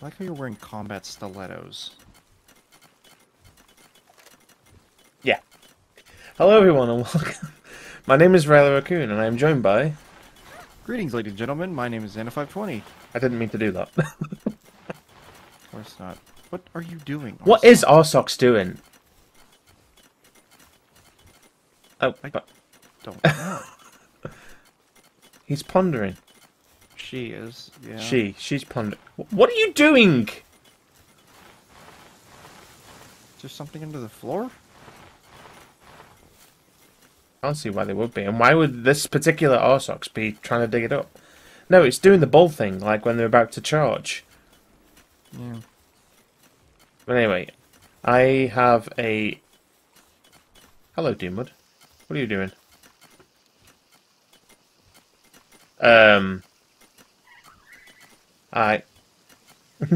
I like how you're wearing combat stilettos. Yeah. Hello, everyone, and welcome. My name is Riley Raccoon, and I am joined by. Greetings, ladies and gentlemen. My name is Xana520. I didn't mean to do that. Of course not. What are you doing? what is Arsox doing? Oh, I- but Don't know. he's pondering. She is. Yeah. She, she's pondering. What are you doing? Is there something under the floor? I don't see why they would be. And why would this particular Arsox be trying to dig it up? No, it's doing the bull thing, like when they're about to charge. Yeah. But anyway, I have a. Hello, Dumud. What are you doing? Um. I.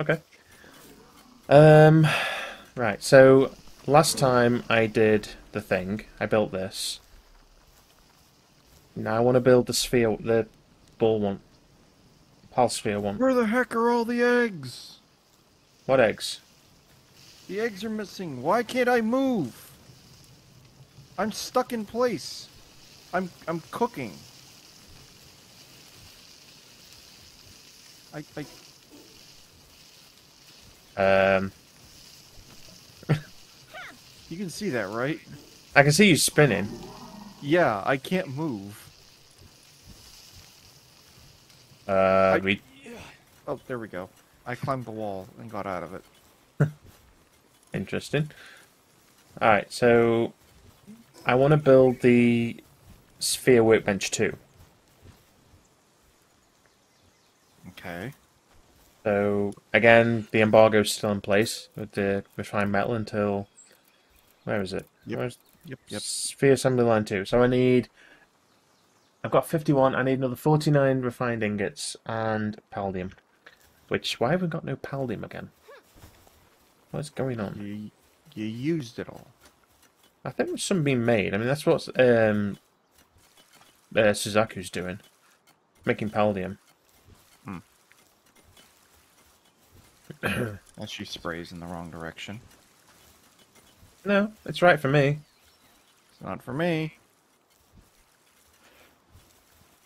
okay. Um. Right. So last time I did the thing, I built this. Now I want to build the sphere, the ball one, pal sphere one. Where the heck are all the eggs? What eggs? The eggs are missing. Why can't I move? I'm stuck in place. I'm I'm cooking. I I Um, you can see that, right? I can see you spinning. Yeah, I can't move. Uh, I- we, Oh, there we go. I climbed the wall and got out of it. interesting. Alright, so I want to build the sphere workbench too. Okay. So again, the embargo is still in place with the refined metal until where is it? Yep. Where's Yep, yep. Sphere assembly line two. So I need. I've got fifty-one. I need another forty-nine refined ingots and palladium. Which why have we got no palladium again? What's going on? You you used it all. I think there's some being made. I mean, that's what um, uh, Suzaku's doing, making palladium. And she sprays in the wrong direction. No, it's right for me. It's not for me.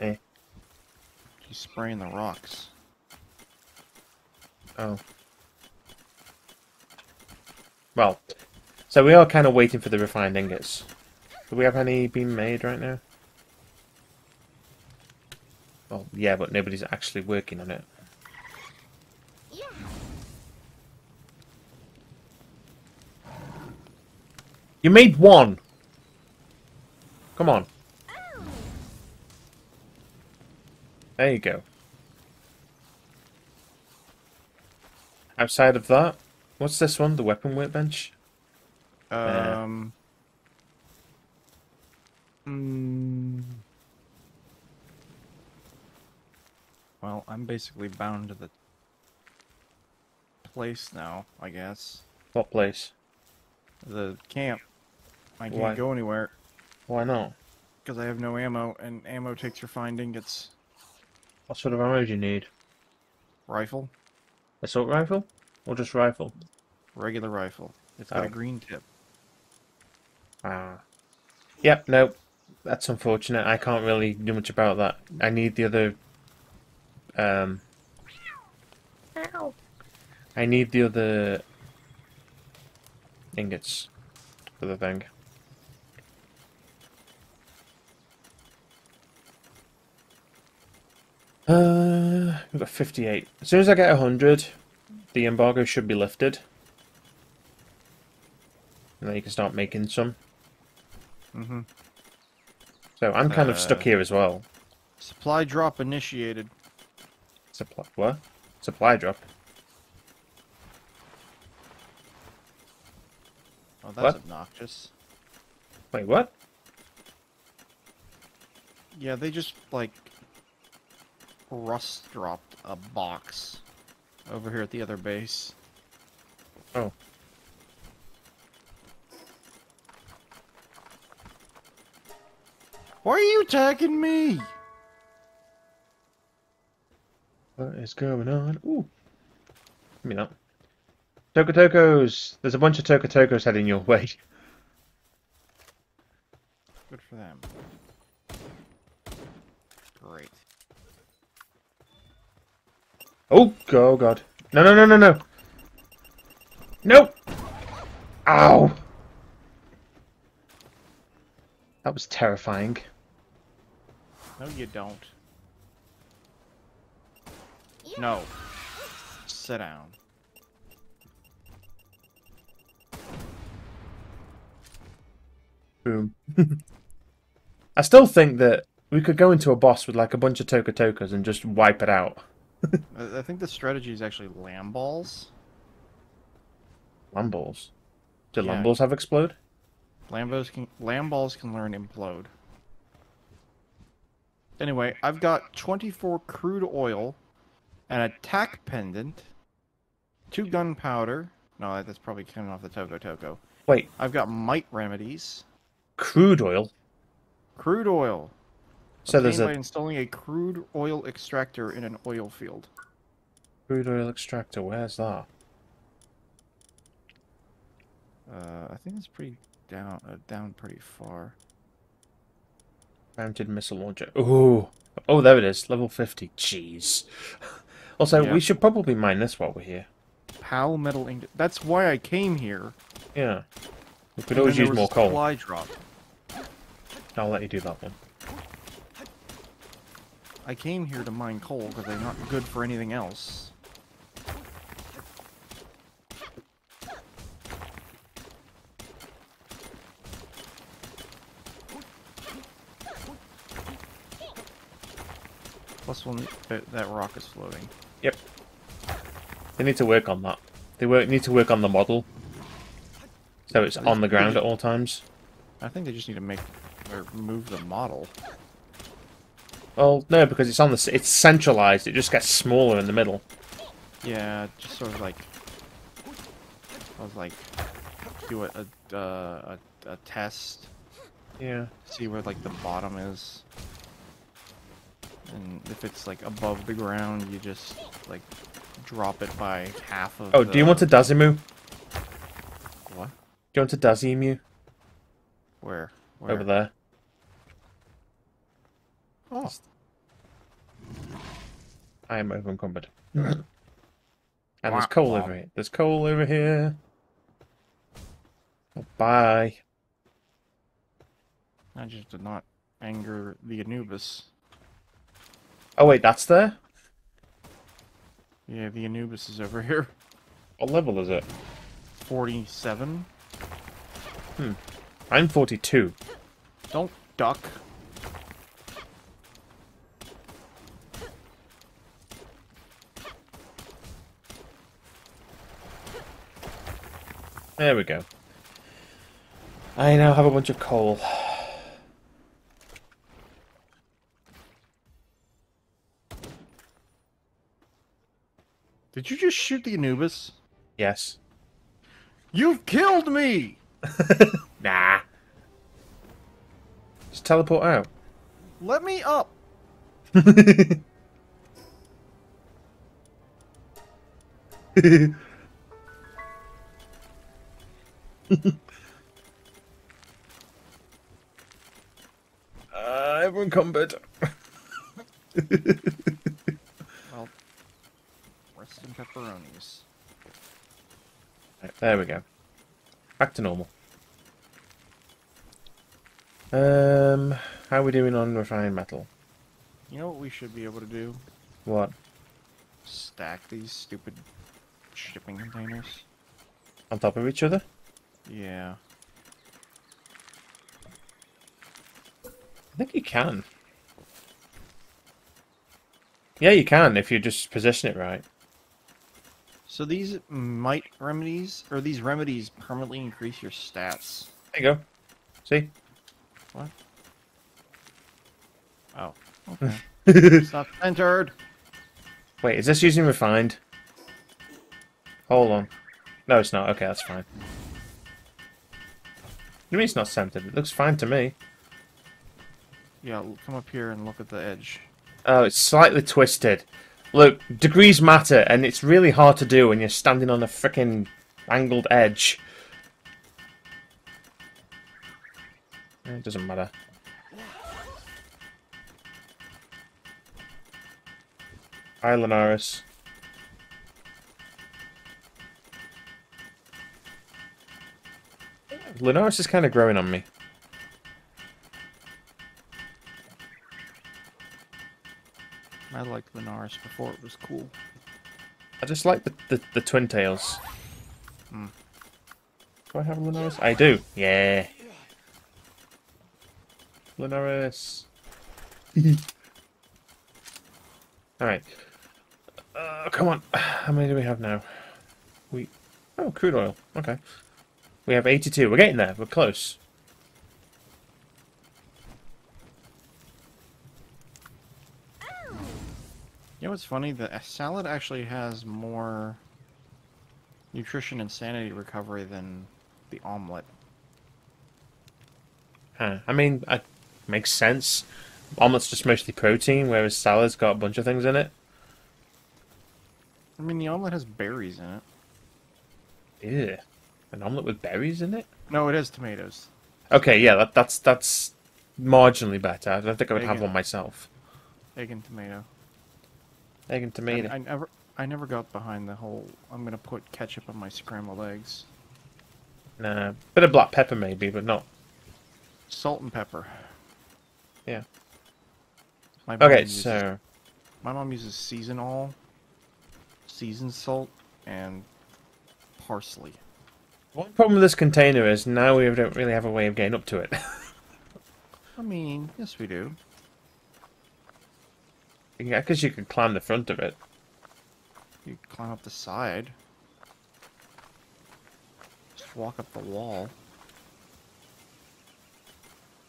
Eh. She's spraying the rocks. Oh. Well, so we are kind of waiting for the refined ingots. Do we have any being made right now? Well, yeah, but nobody's actually working on it. You made one! Come on. There you go. Outside of that, what's this one? The weapon workbench? Um. mm, well, I'm basically bound to the place now, I guess. What place? The camp. I can't Why? go anywhere Why not? because I have no ammo, and ammo takes your fine ingots. What sort of ammo do you need? Rifle, Assault rifle? Or just rifle? regular rifle. It's got Oh. a green tip. Ah. Yep, no. That's unfortunate. I can't really do much about that. I need the other... Um... I need the other... Ingots. For the thing. Uh, we've got 58. As soon as I get 100, the embargo should be lifted. And then you can start making some. Mm-hmm. So I'm kind of stuck Uh, here as well. Supply drop initiated. Supply what? Supply drop. Oh, that's What? obnoxious. Wait, what? Yeah, they just like rust dropped a box over here at the other base. Oh. Why are you attacking me? What is going on? Ooh. Give me that. Tocotocos! There's a bunch of Tocotocos heading your way. Good for them. Great. Oh, oh god. No, no, no, no, no! No! Ow! That was terrifying. No, you don't. No. Sit down. Boom. I still think that we could go into a boss with like a bunch of Tocotocos and just wipe it out. I, think the strategy is actually lamb balls. Lamballs. Do Yeah. Lamballs have explode? Lambos can Lamballs can learn implode. Anyway, I've got 24 crude oil, an attack pendant, two gunpowder. No, that's probably coming off the Tocotoco. Wait, I've got might remedies, crude oil? crude oil. So there's obtained by a installing a crude oil extractor in an oil field. crude oil extractor. Where's that? Uh, I think it's pretty down, uh, down pretty far. Mounted missile launcher. Ooh. Oh, there it is. Level 50. Jeez. Also, Yeah. we should probably mine this while we're here. Pal metal ingot. That's why I came here. Yeah. We could and always use more a coal. Supply drop. I'll let you do that one. I came here to mine coal because they're not good for anything else. Plus, one that, that rock is floating. Yep. They need to work on that. They work, need to work on the model. So it's on the ground at all times. I think they just need to make or move the model. Well, no, because it's on the... It's centralized. It just gets smaller in the middle. Yeah, just sort of like I was like do a a, uh, a, a test, Yeah. see where like the bottom is, and if it's like above the ground, you just like drop it by half of. Oh, do you want the- a Dazemu? what? Do you want a Dazemu? Where? Where? Over there. Oh, I am over encumbered. and there's coal over here. There's coal over here. Oh, bye. I just did not anger the Anubis. Oh, wait, that's there? Yeah, the Anubis is over here. What level is it? Forty-seven. Hmm. I'm 42. Don't duck. There we go. I now have a bunch of coal. Did you just shoot the Anubis? Yes. You've killed me! Nah. Just teleport out. Let me up! uh, everyone encumbered. Well, rest in pepperonis. Right, there we go. Back to normal. Um, how are we doing on refined metal? You know what we should be able to do? What? Stack these stupid shipping containers. On top of each other? Yeah. I think you can. Yeah, you can if you just position it right. So these might remedies, or these remedies permanently increase your stats. There you go. See? What? Oh. Okay. not centered! Wait, is this using refined? Hold on. No, it's not. Okay, that's fine. You mean it's not centered? It looks fine to me. Yeah, come up here and look at the edge. Oh, it's slightly twisted. Look, degrees matter, and it's really hard to do when you're standing on a freaking angled edge. Eh, it doesn't matter. Hi. Lunaris is kind of growing on me. I liked Lunaris before it was cool. I just like the, the, the twin tails. Hmm. Do I have Lunaris? I do. Yeah. Lunaris. Alright. Uh, come on. How many do we have now? We... Oh, crude oil. Okay. We have 82. We're getting there. We're close. You know what's funny? The salad actually has more nutrition and sanity recovery than the omelet. Huh. I mean, it makes sense. Omelet's just mostly protein, whereas salad's got a bunch of things in it. I mean, the omelet has berries in it. Ew. An omelet with berries in it? No, it has tomatoes. Okay, yeah, that, that's that's marginally better. I don't think I would have Bacon. one myself. Egg and tomato. Egg and tomato. I never, I never got behind the whole. I'm gonna put ketchup on my scrambled eggs. Nah, bit of black pepper maybe, but not. Salt and pepper. Yeah. My mom Okay, uses- so my mom uses season all, seasoned salt, and parsley. One problem with this container is now we don't really have a way of getting up to it. I mean, yes, we do. yeah, because you could climb the front of it. You climb up the side. Just walk up the wall.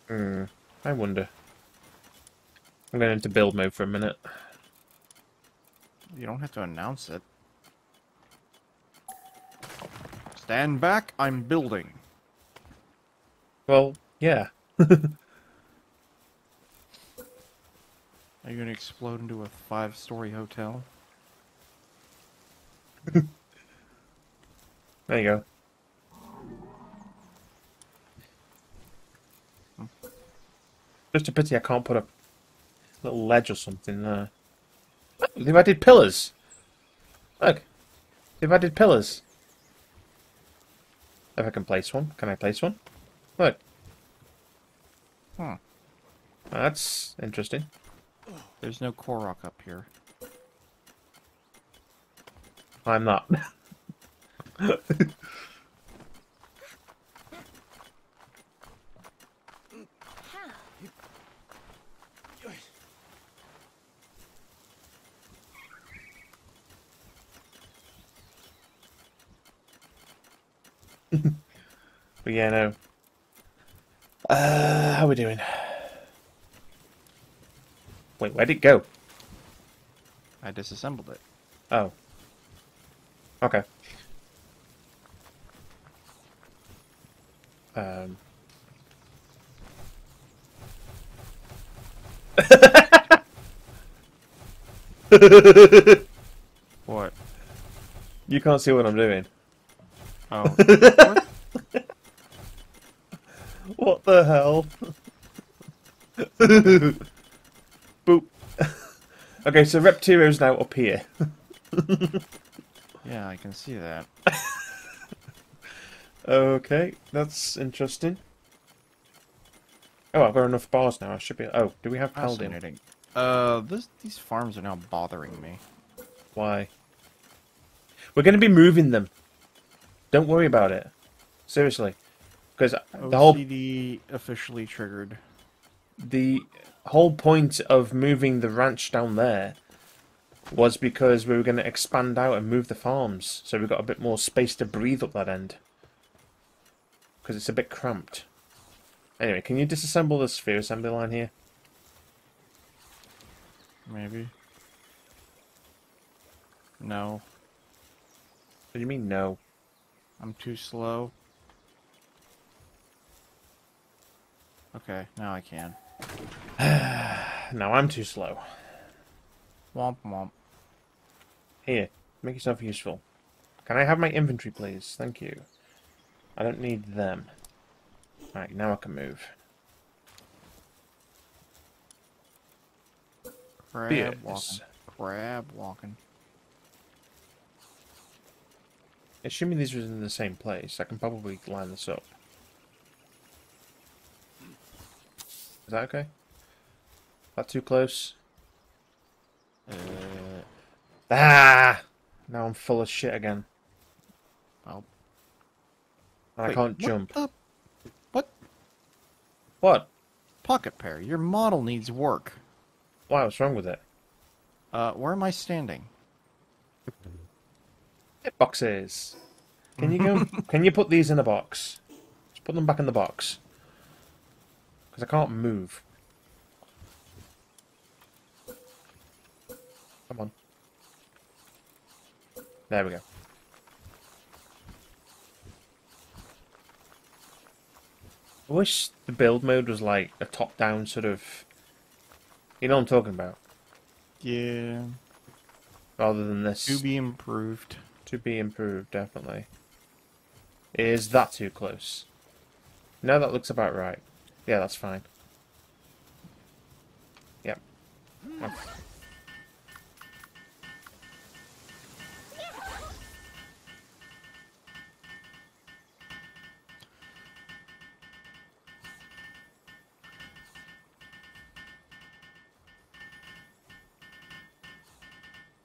Hmm. I wonder. I'm going into build mode for a minute. You don't have to announce it. Stand back, I'm building. Well, yeah. Are you gonna explode into a five-story hotel? There you go. Hmm. Just a pity I can't put a little ledge or something there. Oh, they've added pillars. Look. They've added pillars. If I can place one. Can I place one? Look. Hmm. That's interesting. There's no Korok up here. I'm not. but yeah, no. Uh, how are we doing? Wait, where'd it go? I disassembled it. Oh. Okay. Um. What? you can't see what I'm doing. Oh. what? What the hell? Boop. okay, so Reptyro's now up here. Yeah, I can see that. Okay, that's interesting. Oh, I've got enough bars now. I should be. Oh, do we have Paladin? Fascinating. Uh, this, these farms are now bothering me. Why? We're going to be moving them. Don't worry about it. Seriously. Because the whole OCD officially triggered. the whole point of moving the ranch down there was because we were going to expand out and move the farms, so we've got a bit more space to breathe up that end. Because it's a bit cramped. Anyway, can you disassemble the sphere assembly line here? Maybe. No, What do you mean no? I'm too slow. Okay, now I can. now I'm too slow. Womp womp. Here, make yourself useful. Can I have my inventory, please? Thank you. I don't need them. Right, now I can move. Crab Beards. walking. Crab walking. Assuming these are in the same place, I can probably line this up. Is that okay? That too close? Uh, ah! Now I'm full of shit again. And I wait, can't what jump. the- What? What? Pocketpair. Your model needs work. Why? What's wrong with it? Uh, where am I standing? Boxes. Can you go? can you put these in a box? Just put them back in the box. Because I can't move. Come on. There we go. I wish the build mode was like a top-down sort of. You know what I'm talking about. Yeah. Rather than this. To be improved. To be improved, definitely. Is that too close? No, that looks about right. Yeah, that's fine. Yep. Oh.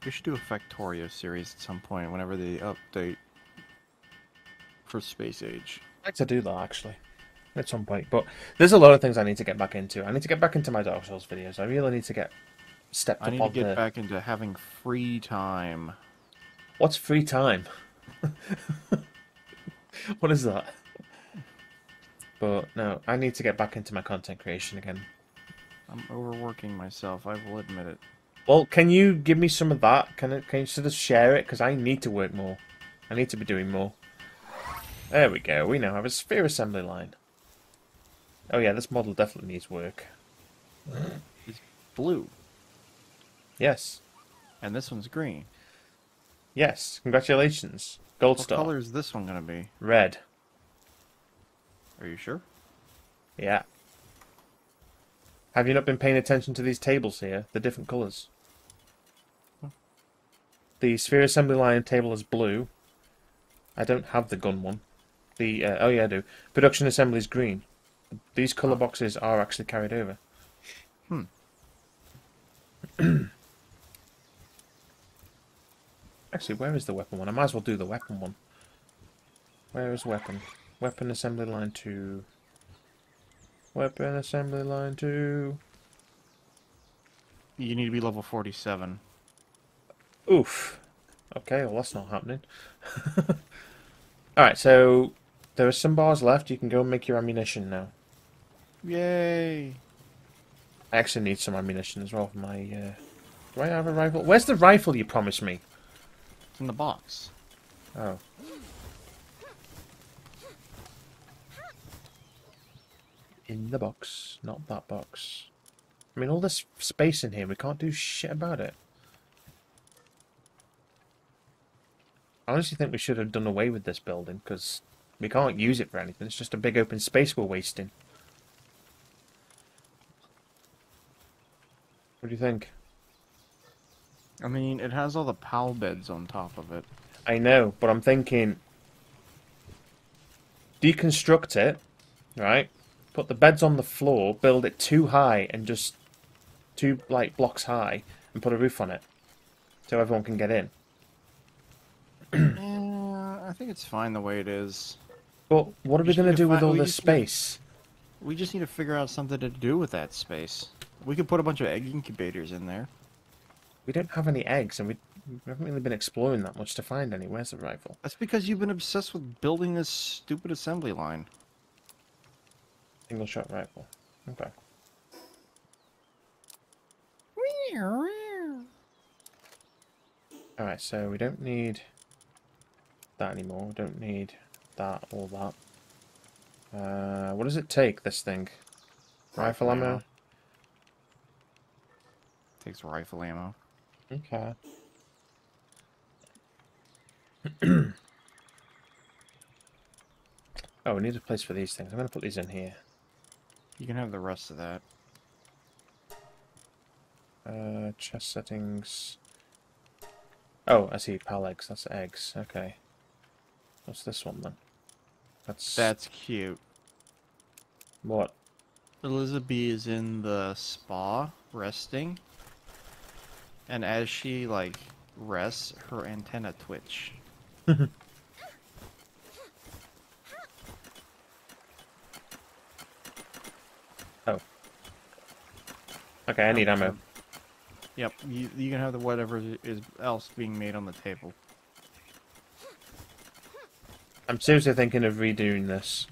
We should do a Factorio series at some point whenever they update for Space Age. I'd like to do that actually at some point, but there's a lot of things I need to get back into. I need to get back into my Dark Souls videos. I really need to get stepped I up need to get the. back into having free time. What's free time? what is that? But no, I need to get back into my content creation again. I'm overworking myself, I will admit it. Well, can you give me some of that? Can it, can you sort of share it? Because I need to work more. I need to be doing more. There we go. We now have a sphere assembly line. Oh yeah, this model definitely needs work. It's blue. Yes. And this one's green. Yes. Congratulations. Gold What star. color is this one gonna be? Red. Are you sure? Yeah. Have you not been paying attention to these tables here? The different colours. The sphere assembly line table is blue. I don't have the gun one. The uh, oh yeah, I do. Production assembly is green. These colour Oh. boxes are actually carried over. Hmm. actually, where is the weapon one? I might as well do the weapon one. Where is weapon? Weapon assembly line two. Weapon assembly line two. You need to be level 47. Oof. Okay, well that's not happening. Alright, so there are some bars left. You can go and make your ammunition now. Yay! I actually need some ammunition as well for my. Uh... Do I have a rifle? Where's the rifle you promised me? It's in the box. Oh. In the box, not that box. I mean, all this space in here, we can't do shit about it. I honestly think we should have done away with this building, because we can't use it for anything. It's just a big open space we're wasting. What do you think? I mean, it has all the PAL beds on top of it. I know, but I'm thinking deconstruct it, right? Put the beds on the floor, build it too high and just two like blocks high and put a roof on it so everyone can get in. yeah, I think it's fine the way it is. But what are we going to do with all this space? We just need to figure out something to do with that space. We could put a bunch of egg incubators in there. We don't have any eggs and we, we haven't really been exploring that much to find any. Where's the rifle? That's because you've been obsessed with building this stupid assembly line. Single shot rifle. Okay. Alright, so we don't need that anymore. We don't need that or that. Uh, what does it take, this thing? Rifle ammo? Takes rifle ammo. Okay. oh, we need a place for these things. I'm going to put these in here. You can have the rest of that. Uh, chest settings. Oh, I see. Pal eggs. That's eggs. Okay. What's this one then? That's That's cute. what? Elizabeth is in the spa resting. And as she like rests, her antenna twitch. Oh. Okay, I need ammo. Yep, you, you can have the whatever is else being made on the table. I'm seriously thinking of redoing this.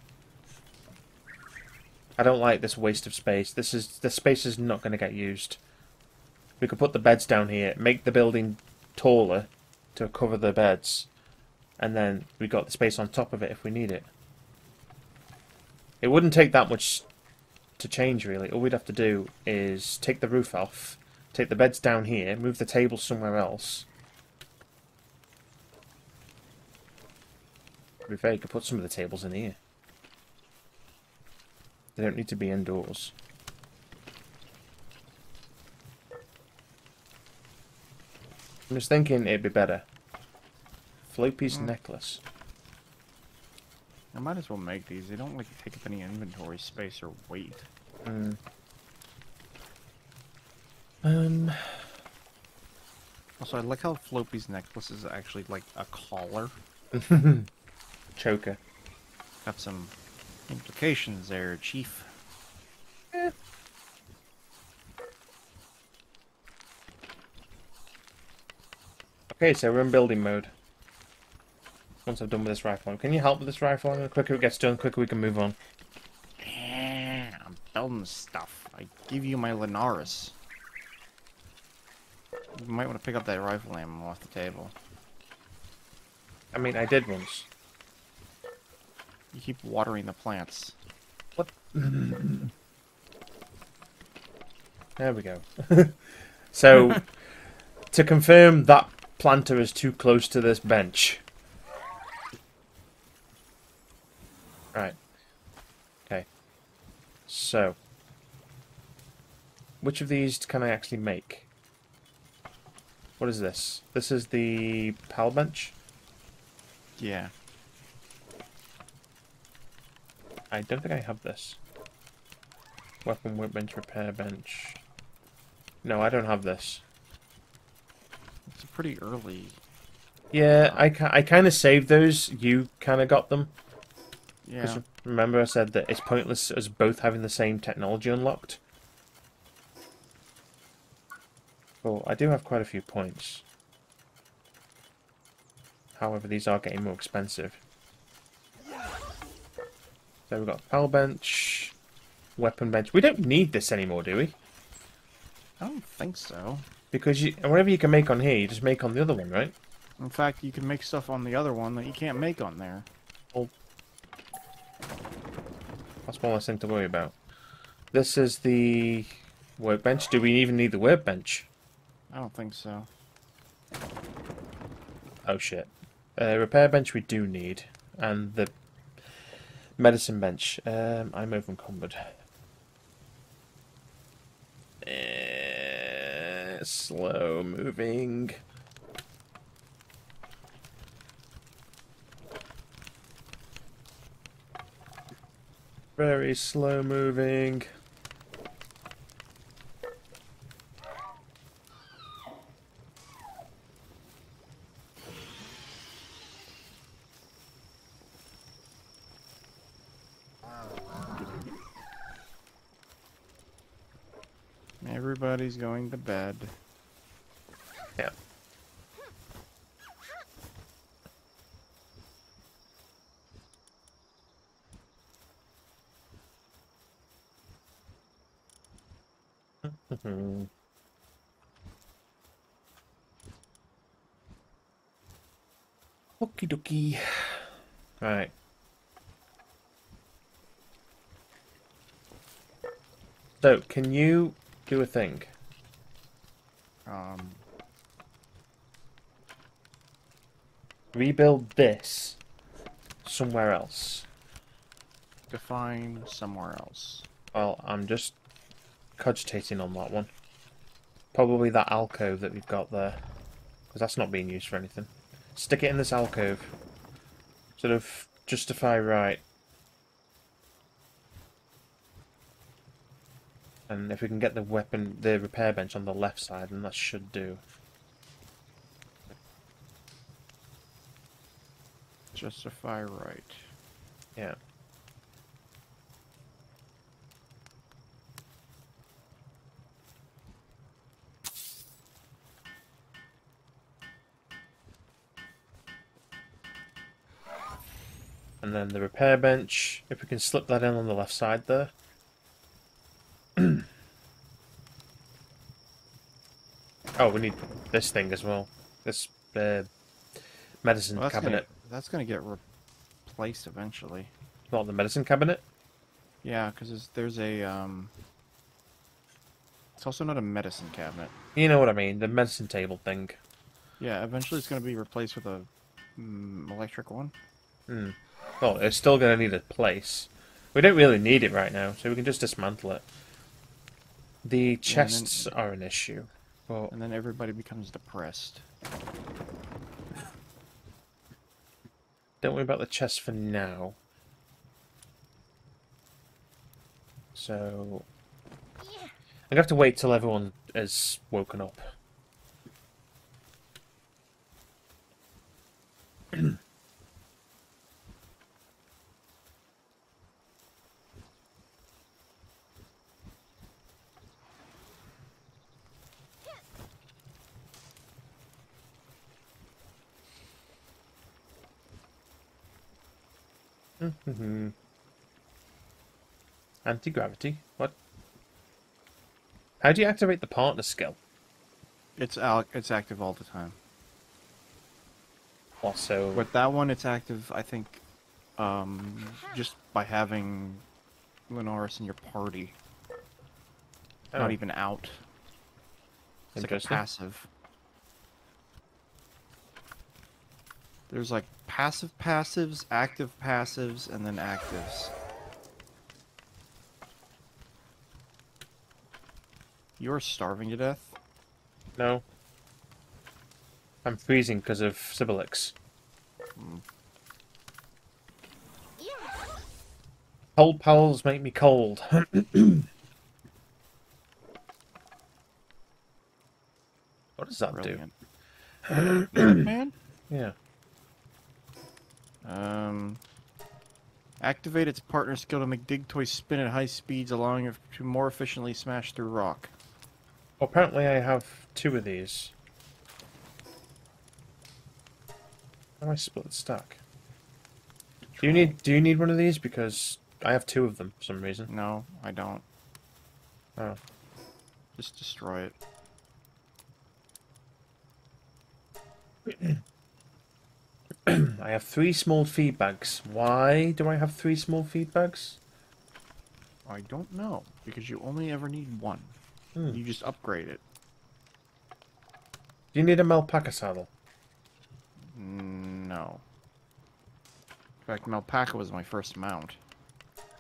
I don't like this waste of space. This is the space is not going to get used. We could put the beds down here, make the building taller to cover the beds, and then we got the space on top of it if we need it. It wouldn't take that much to change really. All we'd have to do is take the roof off, take the beds down here, move the table somewhere else. To be fair, you could put some of the tables in here. They don't need to be indoors. I'm just thinking it'd be better. Floppy's Hmm. necklace. I might as well make these. They don't like take up any inventory space or weight. Mm. Um, Also, I like how Floppy's necklace is actually like a collar. choker. Got some implications there, Chief. Okay, so we're in building mode. Once I've done with this rifle, can you help with this rifle? The quicker it gets done, the quicker we can move on. Eh, I'm building stuff. I give you my Lunaris. You might want to pick up that rifle ammo off the table. I mean, I did once. You keep watering the plants. What? there we go. so, to confirm that planter is too close to this bench. Right. Okay. So, which of these can I actually make? What is this? This is the pal bench? Yeah. I don't think I have this. Weapon workbench, repair bench. No, I don't have this. It's pretty early. Yeah, uh, I, I kind of saved those. You kind of got them. Yeah. Because remember I said that it's pointless as both having the same technology unlocked? Well, I do have quite a few points. However, these are getting more expensive. So we've got a pal bench, weapon bench. We don't need this anymore, do we? I don't think so. Because you, whatever you can make on here, you just make on the other one, right? In fact, you can make stuff on the other one that you can't make on there. That's one less thing to worry about. This is the workbench. Do we even need the workbench? I don't think so. Oh shit. Uh, repair bench we do need, and the medicine bench. Um, I'm over encumbered. Eh, slow moving. Very slow moving. Everybody's going to bed. Yeah. Mhm. Okie dokie. Right. So, can you do a thing? Rebuild this somewhere else. Define somewhere else. Well, I'm just cogitating on that one. Probably that alcove that we've got there. Because that's not being used for anything. Stick it in this alcove. Sort of justify right. And if we can get the weapon, the repair bench on the left side, then that should do. Justify right. Yeah. And then the repair bench, if we can slip that in on the left side there. oh, we need this thing as well. This uh, medicine Well, cabinet. Gonna, that's gonna get replaced eventually. Not the medicine cabinet. Yeah, because there's, there's a um. It's also not a medicine cabinet. You know what I mean, the medicine table thing. Yeah, eventually it's gonna be replaced with a mm, electric one. Hmm. Well, it's still going to need a place. We don't really need it right now, so we can just dismantle it. The chests are an issue. Well, And then everybody becomes depressed. Don't worry about the chest for now. So... I'm going to have to wait till everyone has woken up. Anti-gravity? What? How do you activate the partner skill? It's al- it's active all the time. Also, With that one, it's active. I think, um, just by having Lunaris in your party, Oh. not even out. It's like a passive. There's like passive passives, active passives, and then actives. You're starving to death? no. I'm freezing because of Sibelyx. Cold pals make me cold. what does that Brilliant. do? Man? Yeah. Um, activate its partner skill to make dig toys spin at high speeds, allowing it to more efficiently smash through rock. Well, apparently I have two of these. How do I split the stack? Do you need Do you need one of these? Because I have two of them for some reason. No, I don't. Oh. Just destroy it. I have three small feed bags. Why do I have three small feed bags? I don't know, because you only ever need one. Hmm. You just upgrade it. Do you need a Melpaca saddle? No. In fact, Melpaca was my first mount.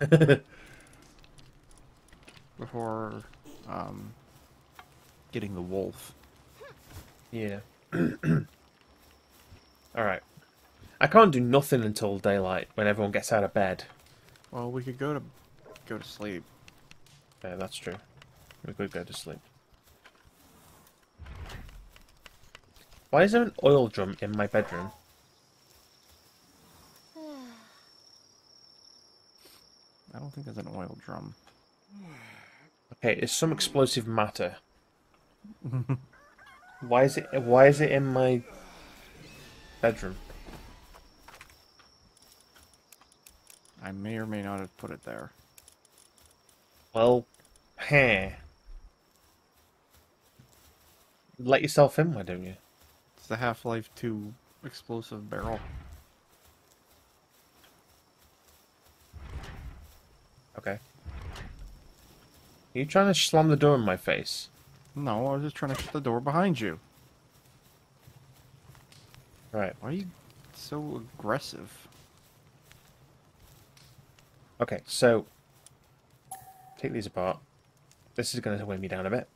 Before, um, getting the wolf. Yeah. Alright. I can't do nothing until daylight when everyone gets out of bed. Well, we could go to go to sleep. Yeah, that's true. We could go to sleep. Why is there an oil drum in my bedroom? I don't think there's an oil drum. Okay, it's some explosive matter. why is it why is it in my bedroom? I may or may not have put it there. Well, heh. Let yourself in, why don't you? It's the Half-Life 2 explosive barrel. Okay. Are you trying to slam the door in my face? No, I was just trying to shut the door behind you. Right. Why are you so aggressive. Okay, so take these apart. This is going to weigh me down a bit.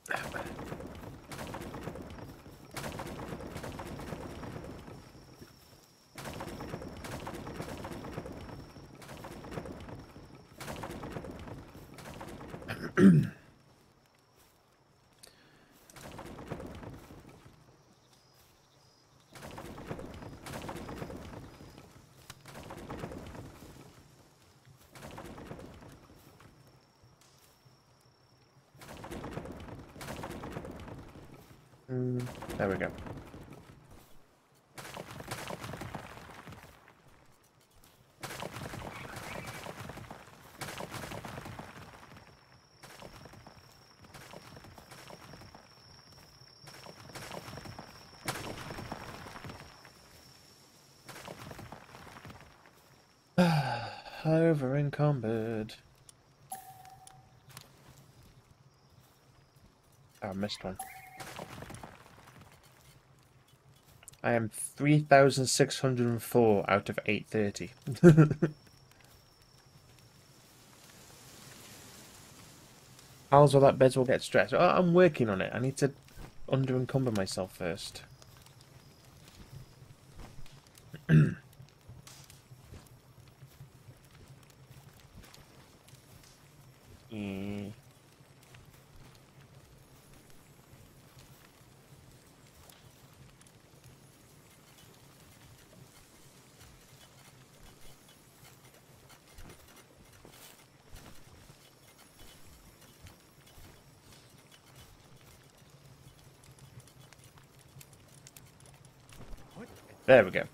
Mm, there we go. Oh, I missed one. I am 3,604 out of 830. How's all that beds will get stressed? Oh, I'm working on it. I need to under encumber myself first. Mm. There we go.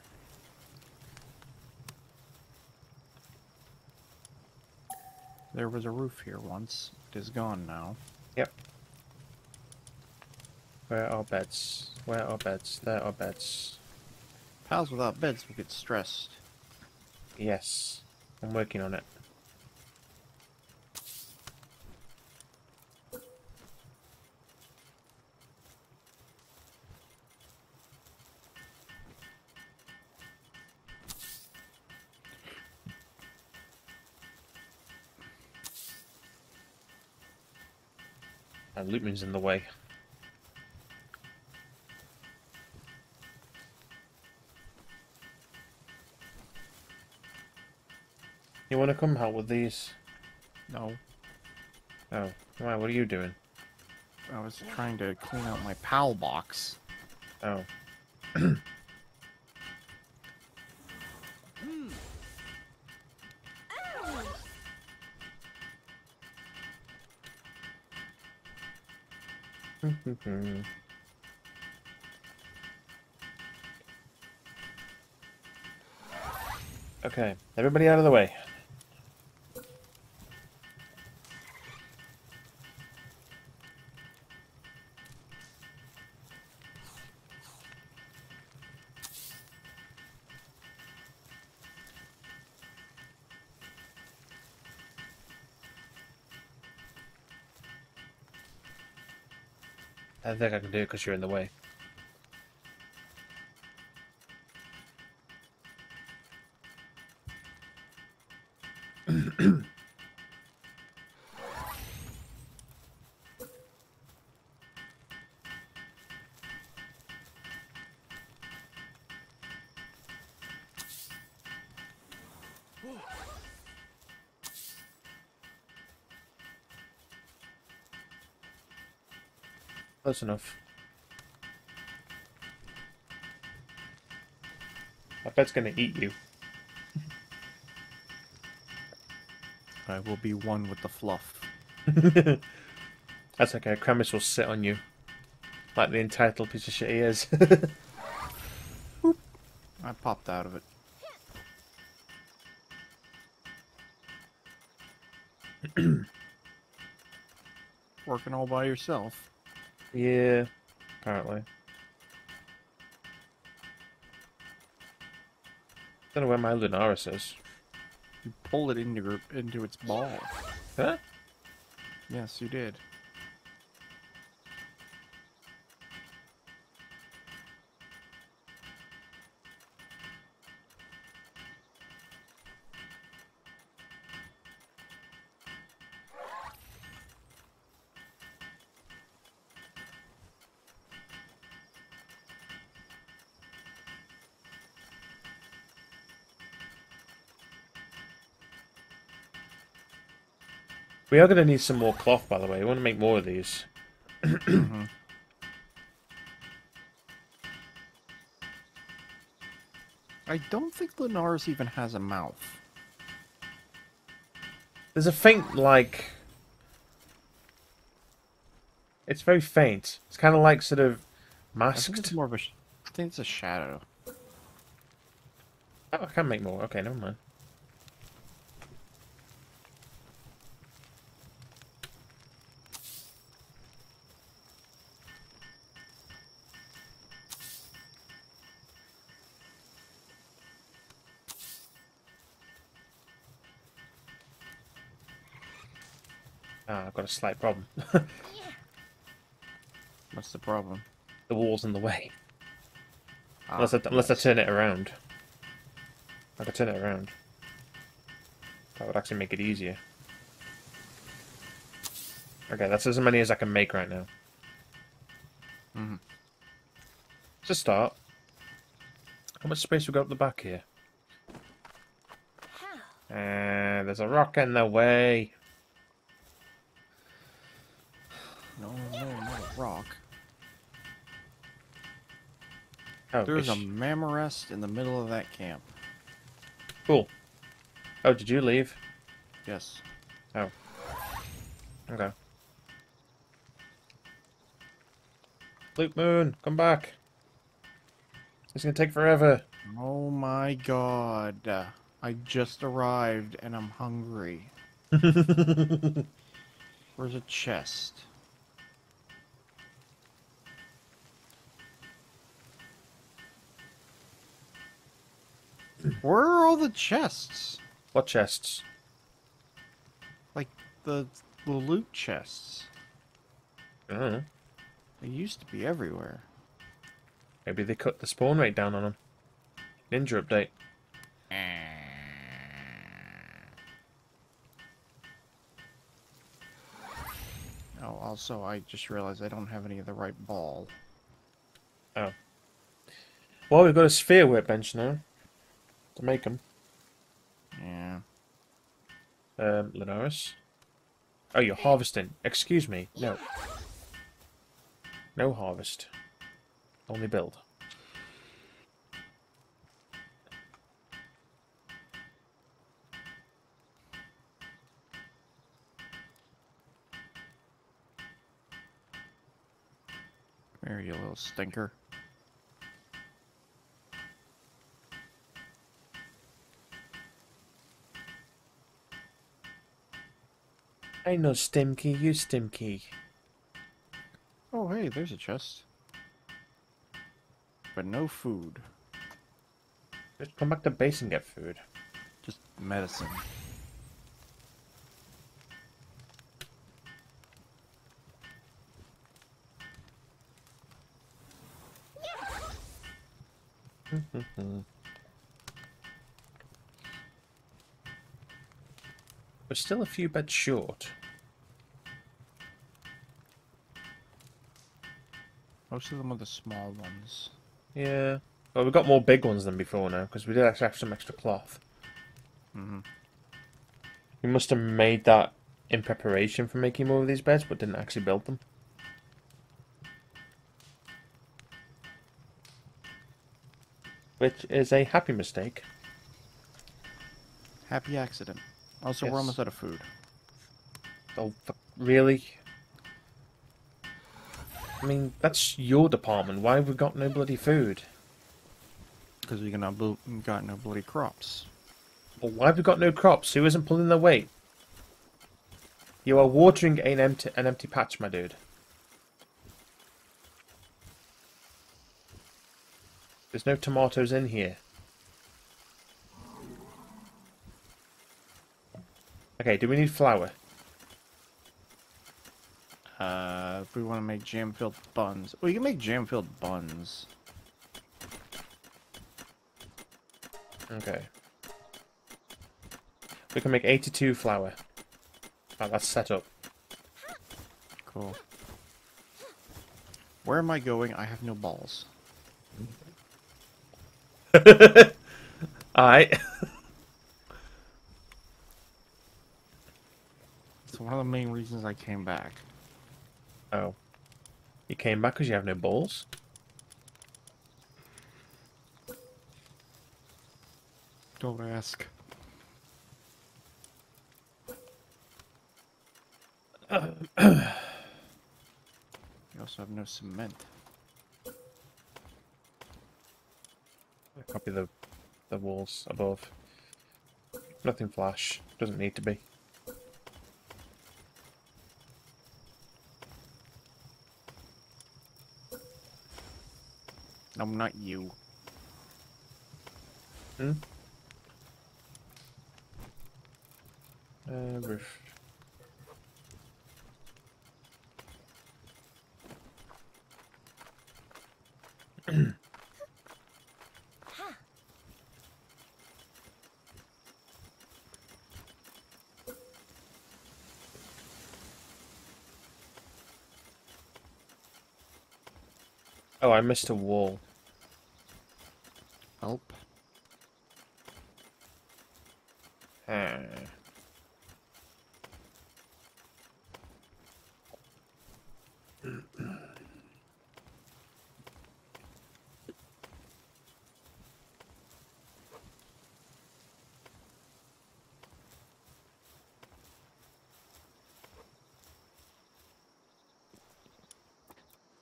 There was a roof here once. It is gone now. Yep. Where are beds? Where are beds? There are beds. Pals without beds will get stressed. Yes. I'm working on it. Luton's in the way. You want to come help with these? No, Oh, why? What are you doing? I was trying to clean out my pal box. Oh. Mm-hmm. okay, everybody out of the way. Think I can do it because you're in the way. Close enough. I bet it's gonna eat you. I will be one with the fluff. That's okay, Cremis will sit on you. Like the entitled piece of shit he is. I popped out of it. Working all by yourself. Yeah, apparently. Don't know where my Lunaris is. You pulled it into your, into its ball. Huh? Yes, you did. We are going to need some more cloth, by the way. We want to make more of these. I don't think Lunaris even has a mouth. There's a faint, like... It's very faint. It's kind of like sort of I think it's masked. more of a. I think it's a shadow. Oh, I can make more. Okay, never mind. A slight problem. What's the problem? the wall's in the way. Ah, Unless I, unless I turn it around. I could turn it around. That would actually make it easier. Okay, that's as many as I can make right now. Mm-hmm. It's a start. How much space we got up the back here? And there's a rock in the way. Oh, There's a ish. Mammorest in the middle of that camp. cool. Oh, did you leave? Yes. Oh. Okay. Loupmoon, come back. It's gonna take forever. Oh my god. I just arrived and I'm hungry. Where's a chest? Where are all the chests? what chests? Like the, the loot chests. I don't know. They used to be everywhere. Maybe they cut the spawn rate down on them. Ninja update. Oh, also, I just realized I don't have any of the right ball. Oh. Well, we've got a sphere workbench now to make them. Yeah. Um, Lunaris. Oh, you're harvesting. Excuse me. No. No harvest. Only build. There, you little stinker. I know Stimkey, you Stimkey. Oh, hey, there's a chest. But no food. Just come back to base and get food. Just medicine. We're still a few beds short. Most of them are the small ones. Yeah. Well, we've got more big ones than before now, because we did actually have some extra cloth. hmm We must have made that in preparation for making more of these beds, but didn't actually build them. Which is a happy mistake. Happy accident. Also, Yes. we're almost out of food. Oh, really? I mean, that's your department. Why have we got no bloody food? Because we got no, we got no bloody crops. Well, why have we got no crops? Who isn't pulling their weight? You are watering an empty, an empty patch, my dude. There's no tomatoes in here. Okay, do we need flour? Uh, if we want to make jam-filled buns. Well, you can make jam-filled buns. Okay. We can make 82 flour. Oh, that's set up. Cool. Where am I going? I have no balls. Alright. It's It's one of the reasons I came back. Oh. You came back because you have no balls? Don't ask. You also have no cement. Copy the the walls above. Nothing flash. Doesn't need to be. No, not you. Hmm? Uh. Oh, I missed a wall. Help. Hmm.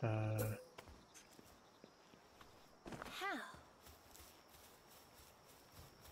Uh, How?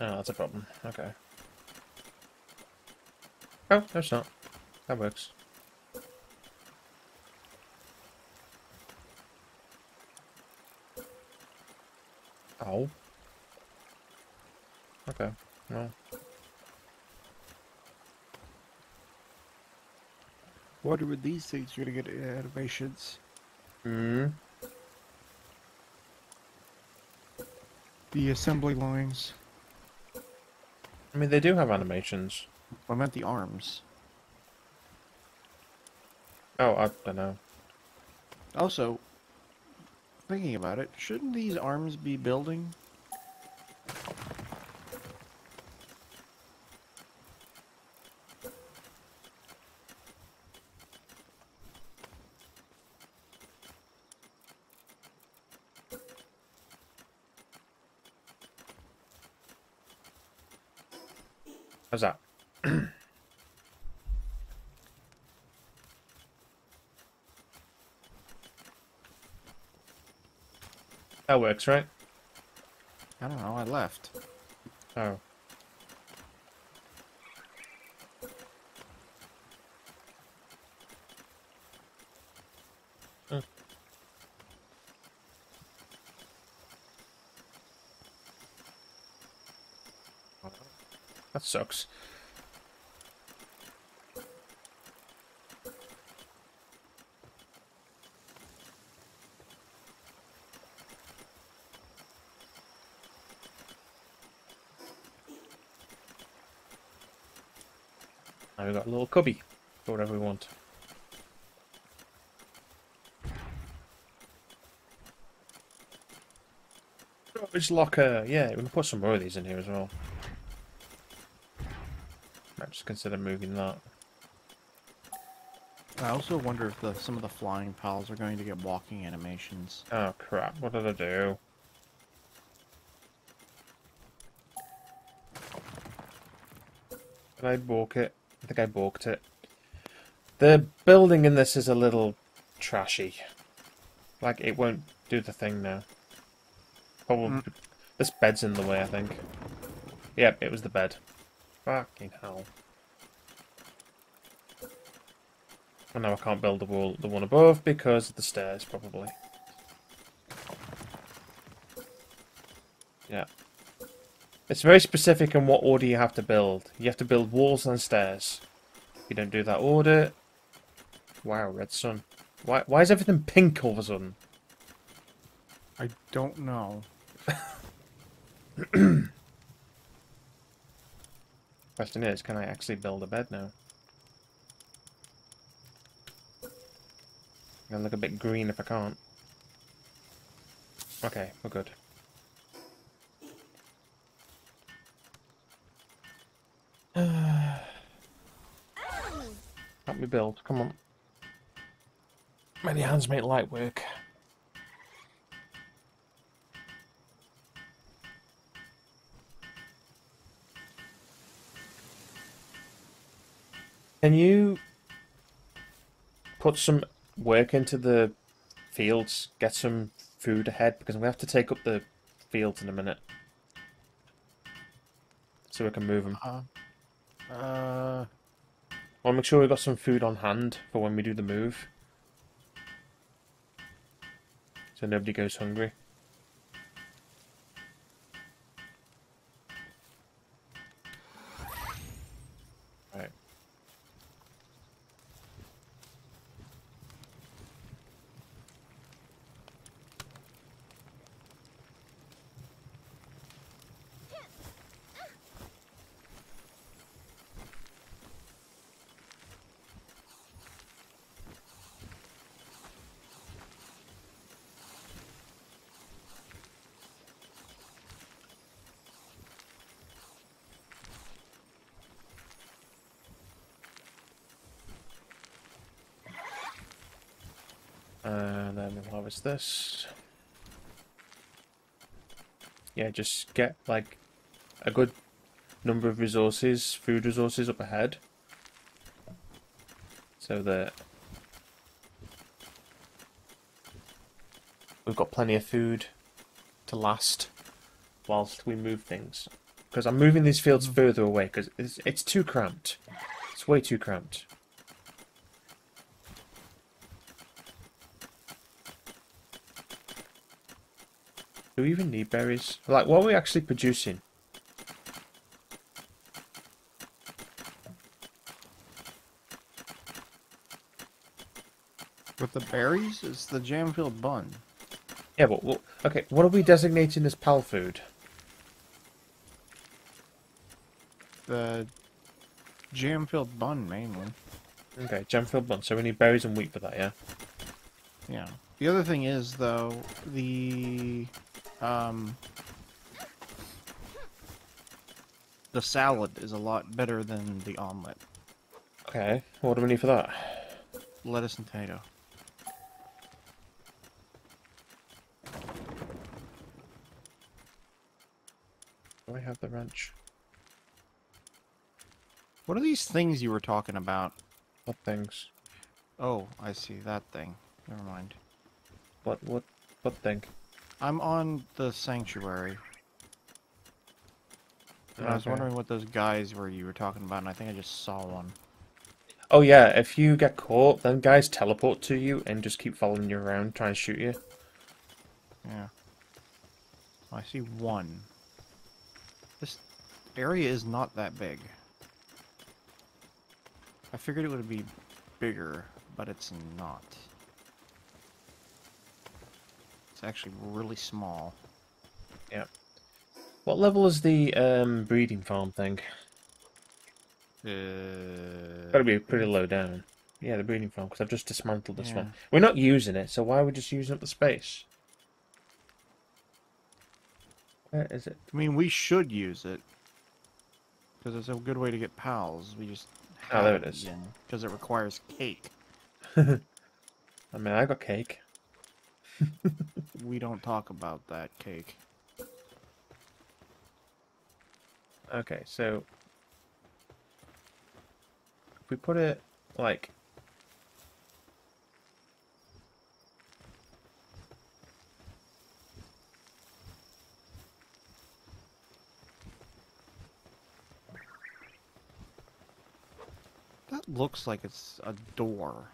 Oh, that's a problem. Okay. Oh, there's not. That works. Oh. Okay. Well, Wonder when these things you're gonna get animations. hmm. The assembly lines. I mean, they do have animations. I meant the arms. Oh, I don't know. Also, thinking about it, shouldn't these arms be building? How's that? that works, right? I don't know, I left. Oh. That sucks. Now we've got a little cubby for whatever we want. Storage locker, yeah, we can put some more of these in here as well. Just consider moving that. I also wonder if the some of the flying pals are going to get walking animations. Oh crap, what did I do? Did I balk it? I think I balked it. The building in this is a little trashy. Like, it won't do the thing now. Probably. Mm. This bed's in the way, I think. Yep, it was the bed. Fucking hell. And now I can't build the wall, the one above because of the stairs, probably. Yeah. It's very specific in what order you have to build. You have to build walls and stairs. If you don't do that order... Wow, red sun. Why, why is everything pink all of a sudden? I don't know. Question is, can I actually build a bed now? Gonna look a bit green if I can't. Okay, we're good. Help me build, come on. Many hands make light work. Can you put some work into the fields, get some food ahead? Because we have to take up the fields in a minute. So we can move them. Uh, uh, I want to make sure we've got some food on hand for when we do the move. So nobody goes hungry. Right. And then this. Yeah, just get like a good number of resources, food resources up ahead. So that we've got plenty of food to last whilst we move things. Because I'm moving these fields mm. further away because it's, it's too cramped. It's way too cramped. Do we even need berries? Like, what are we actually producing? with the berries, it's the jam filled bun. Yeah, but, well, okay, what are we designating as pal food? The jam filled bun mainly. Okay, jam filled bun, so we need berries and wheat for that, yeah? Yeah. The other thing is though, the um the salad is a lot better than the omelet. Okay, what do we need for that? Lettuce and tomato. Do I have the wrench? What are these things you were talking about? What things? Oh, I see that thing. Never mind. What, what, what thing? I'm on the sanctuary. And I was wondering what those guys were you were talking about, and I think I just saw one. Oh yeah, if you get caught, then guys teleport to you and just keep following you around, trying to shoot you. Yeah. Oh, I see one. This area is not that big. I figured it would be bigger, but it's not. It's actually really small. Yeah. What level is the um, breeding farm thing? Uh, Gotta be pretty low down. Yeah, the breeding farm, because I've just dismantled this one. We're not using it, so why are we just using up the space? Where is it? I mean, we should use it. Because it's a good way to get pals. We just Oh, there it is. Because it requires cake. I mean, I got cake. We don't talk about that cake. Okay, so if we put it like That looks like it's a door.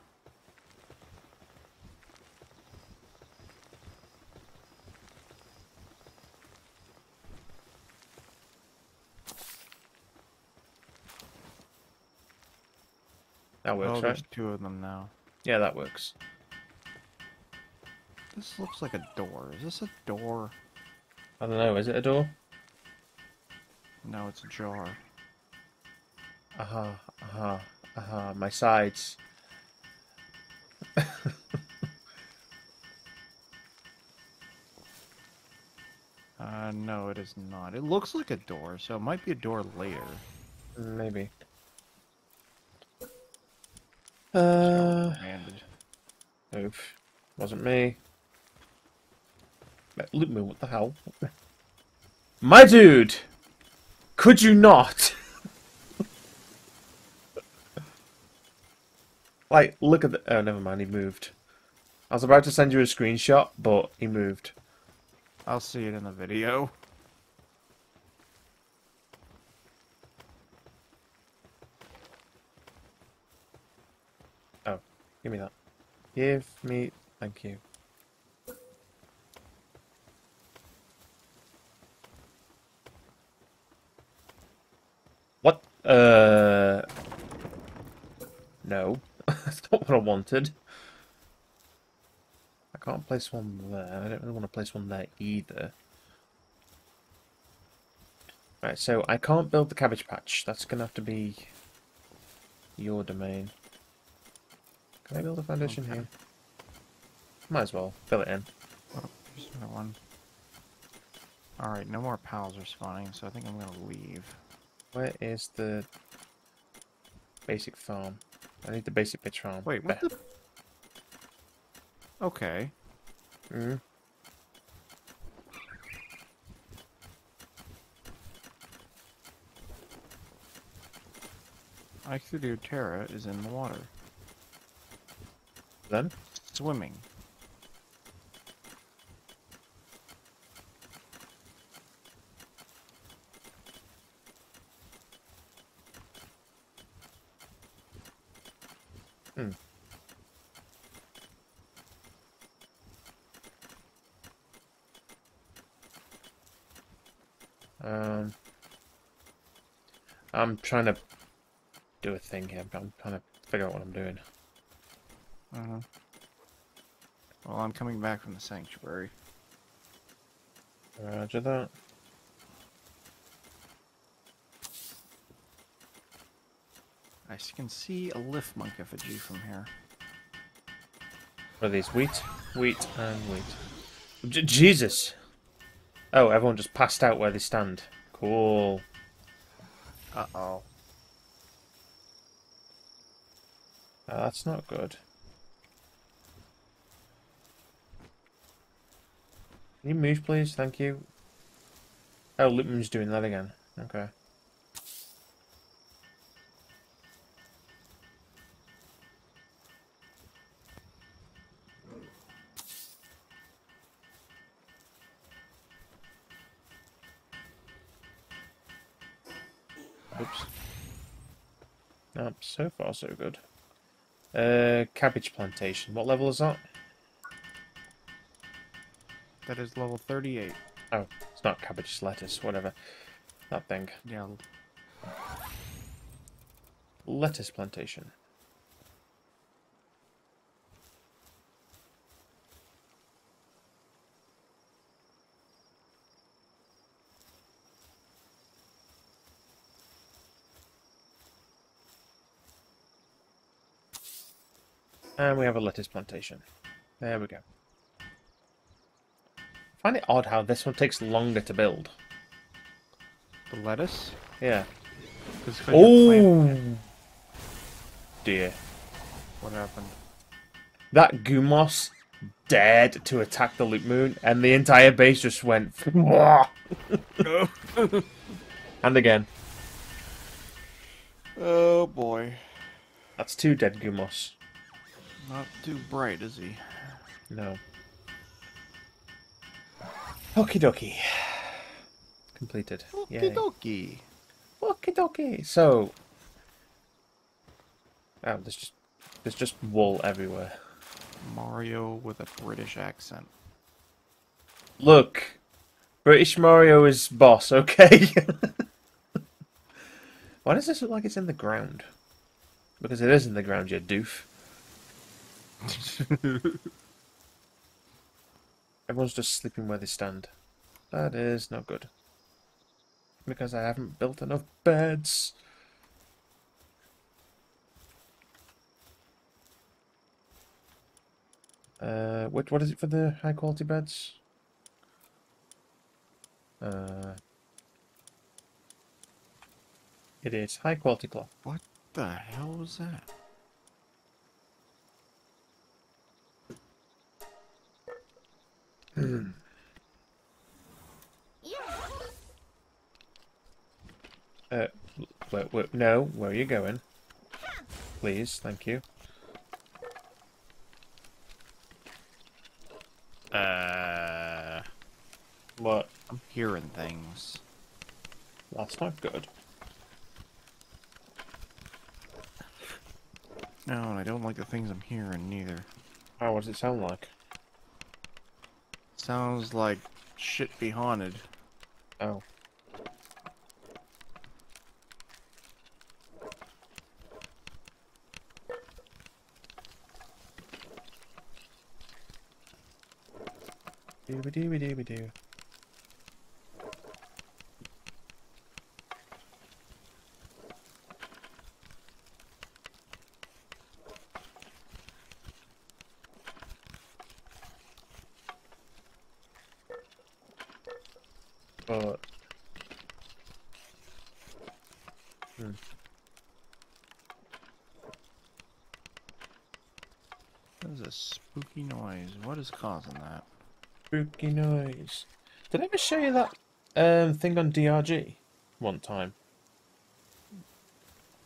That Oh, works, right? there's two of them now. Yeah, that works. This looks like a door. Is this a door? I don't know. Is it a door? No, it's a jar. Aha, uh aha, -huh, aha. Uh -huh. My sides. Uh, no, it is not. It looks like a door, so it might be a door later. Maybe. Uh, Commanded. oof. Wasn't me. Look me, what the hell? My dude! Could you not? like, look at the. Oh, never mind, he moved. I was about to send you a screenshot, but he moved. I'll see it in the video. Oh, give me that. Give me. Thank you. What? Uh. No. That's not what I wanted. I can't place one there. I don't really want to place one there either. Right, so I can't build the cabbage patch. That's going to have to be your domain. Can I build a foundation Okay. here? Might as well. Fill it in. Oh, there's another one. Alright, no more pals are spawning, so I think I'm gonna leave. Where is the basic farm? I need the basic bitch farm. Wait, what the? Okay. Mm. Ixodoterra is in the water. Then? Swimming. Um, I'm trying to do a thing here. I'm trying to figure out what I'm doing. Uh-huh. Well, I'm coming back from the sanctuary. Roger that. I can see a Lifmunk effigy from here. What are these? Wheat, wheat, and wheat. J- Jesus! Oh, everyone just passed out where they stand. Cool. Uh-oh. Uh, that's not good. Can you move, please? Thank you. Oh, Lifmunk's doing that again. Okay. Oops. So far so good. Uh, cabbage plantation. What level is that? That is level 38. Oh, it's not cabbage, it's lettuce, whatever. That thing. Yeah. Lettuce plantation. And we have a lettuce plantation. There we go. I find it odd how this one takes longer to build. The lettuce? Yeah. if I do plant- Oh dear. What happened? That Gumoss dared to attack the Loupmoon, and the entire base just went. and again. Oh boy. That's two dead Gumoss. Not too bright, is he? No. Okie dokie. Completed. Okie Yay. dokie. Okie dokie. So. Oh, there's just there's just wool everywhere. Mario with a British accent. Look, British Mario is boss. Okay. Why does this look like it's in the ground? Because it is in the ground, you doof. Everyone's just sleeping where they stand. That is not good. Because I haven't built enough beds. Uh, what what is it for the high quality beds? Uh, it is high quality cloth. What the hell was that? Uh, wait, wait, no, where are you going? Please, thank you. Uh, What? I'm hearing things. That's not good. No, and I don't like the things I'm hearing neither. Oh, what does it sound like? Sounds like shit be haunted. Oh. Dooby dooby dooby doo. But That is a spooky noise. What is causing that? spooky noise. Did I ever show you that um thing on DRG one time?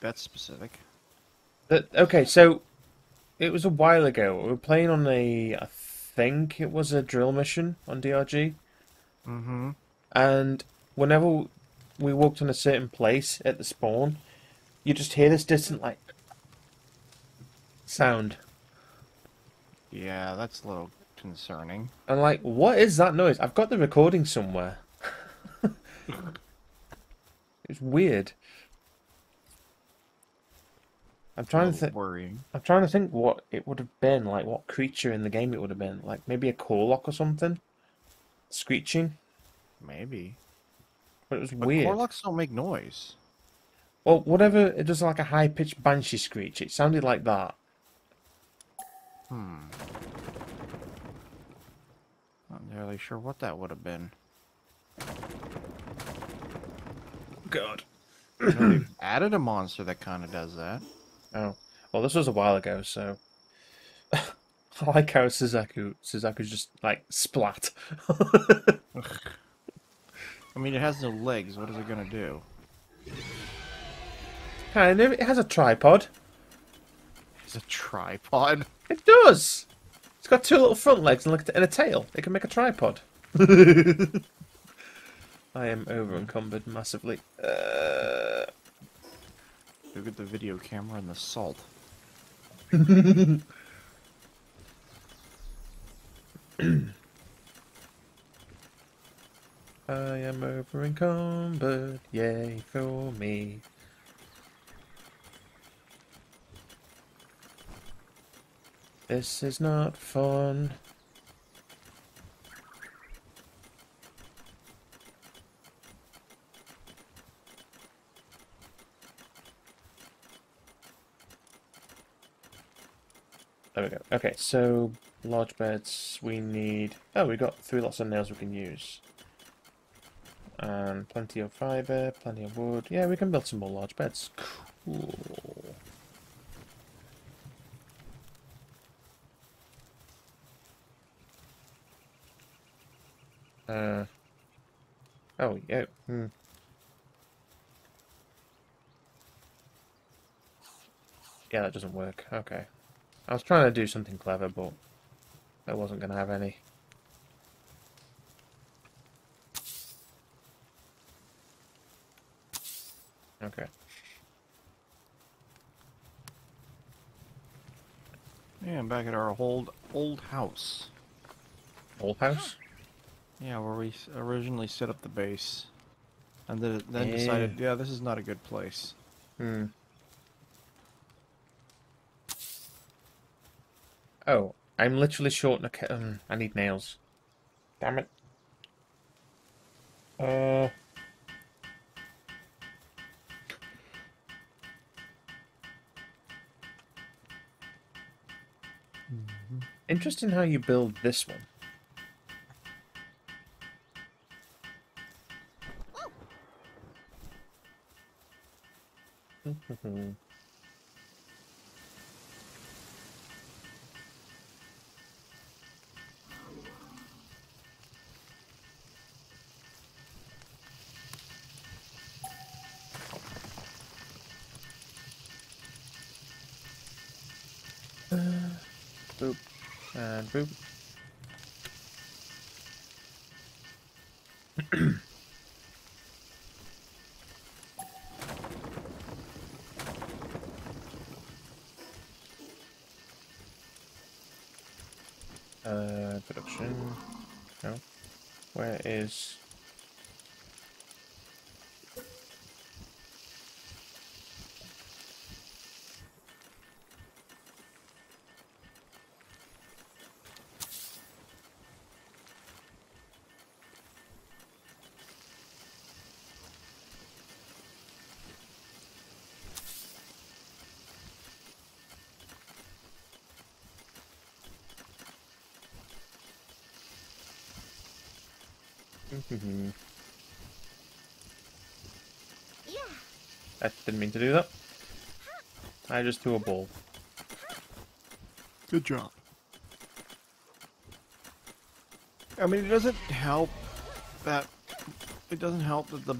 That's specific. That okay, so it was a while ago. We were playing on a I think it was a drill mission on DRG. Mm-hmm. and whenever we walked on a certain place at the spawn, you just hear this distant like sound. Yeah, that's a little concerning. And like, what is that noise? I've got the recording somewhere. it's weird. I'm trying to think. Worrying. I'm trying to think what it would have been like. What creature in the game it would have been like? Maybe a Korlok or something, screeching. Maybe. But it was But weird. Korloks don't make noise. Well, whatever. It does like a high pitched banshee screech. It sounded like that. Hmm. Not entirely sure what that would have been. God. They've added a monster that kind of does that. Oh, well, this was a while ago, so I like how Suzaku Suzaku's just like splat. I mean, it has no legs. What is it gonna do? kind of. It has a tripod. It's a tripod. It does. It's got two little front legs and, and a tail. It can make a tripod. I am over encumbered massively. Uh, Look at the video camera and the salt. I am over encumbered. Yay for me. This is not fun. There we go. Okay, so large beds we need. Oh, we got three lots of nails we can use. And plenty of fiber, plenty of wood. Yeah, we can build some more large beds. Cool. Uh. Oh, yeah. Hmm. Yeah, that doesn't work. Okay. I was trying to do something clever, but I wasn't going to have any. Okay. Yeah, I'm back at our old old house. Old house? Yeah, where we originally set up the base, and then then decided, yeah, this is not a good place. Hmm. Oh, I'm literally short. Um, I need nails. Damn it. Uh. Interesting how you build this one. is? Yeah. I didn't mean to do that. I just threw a ball. Good job. I mean, it doesn't help that it doesn't help that the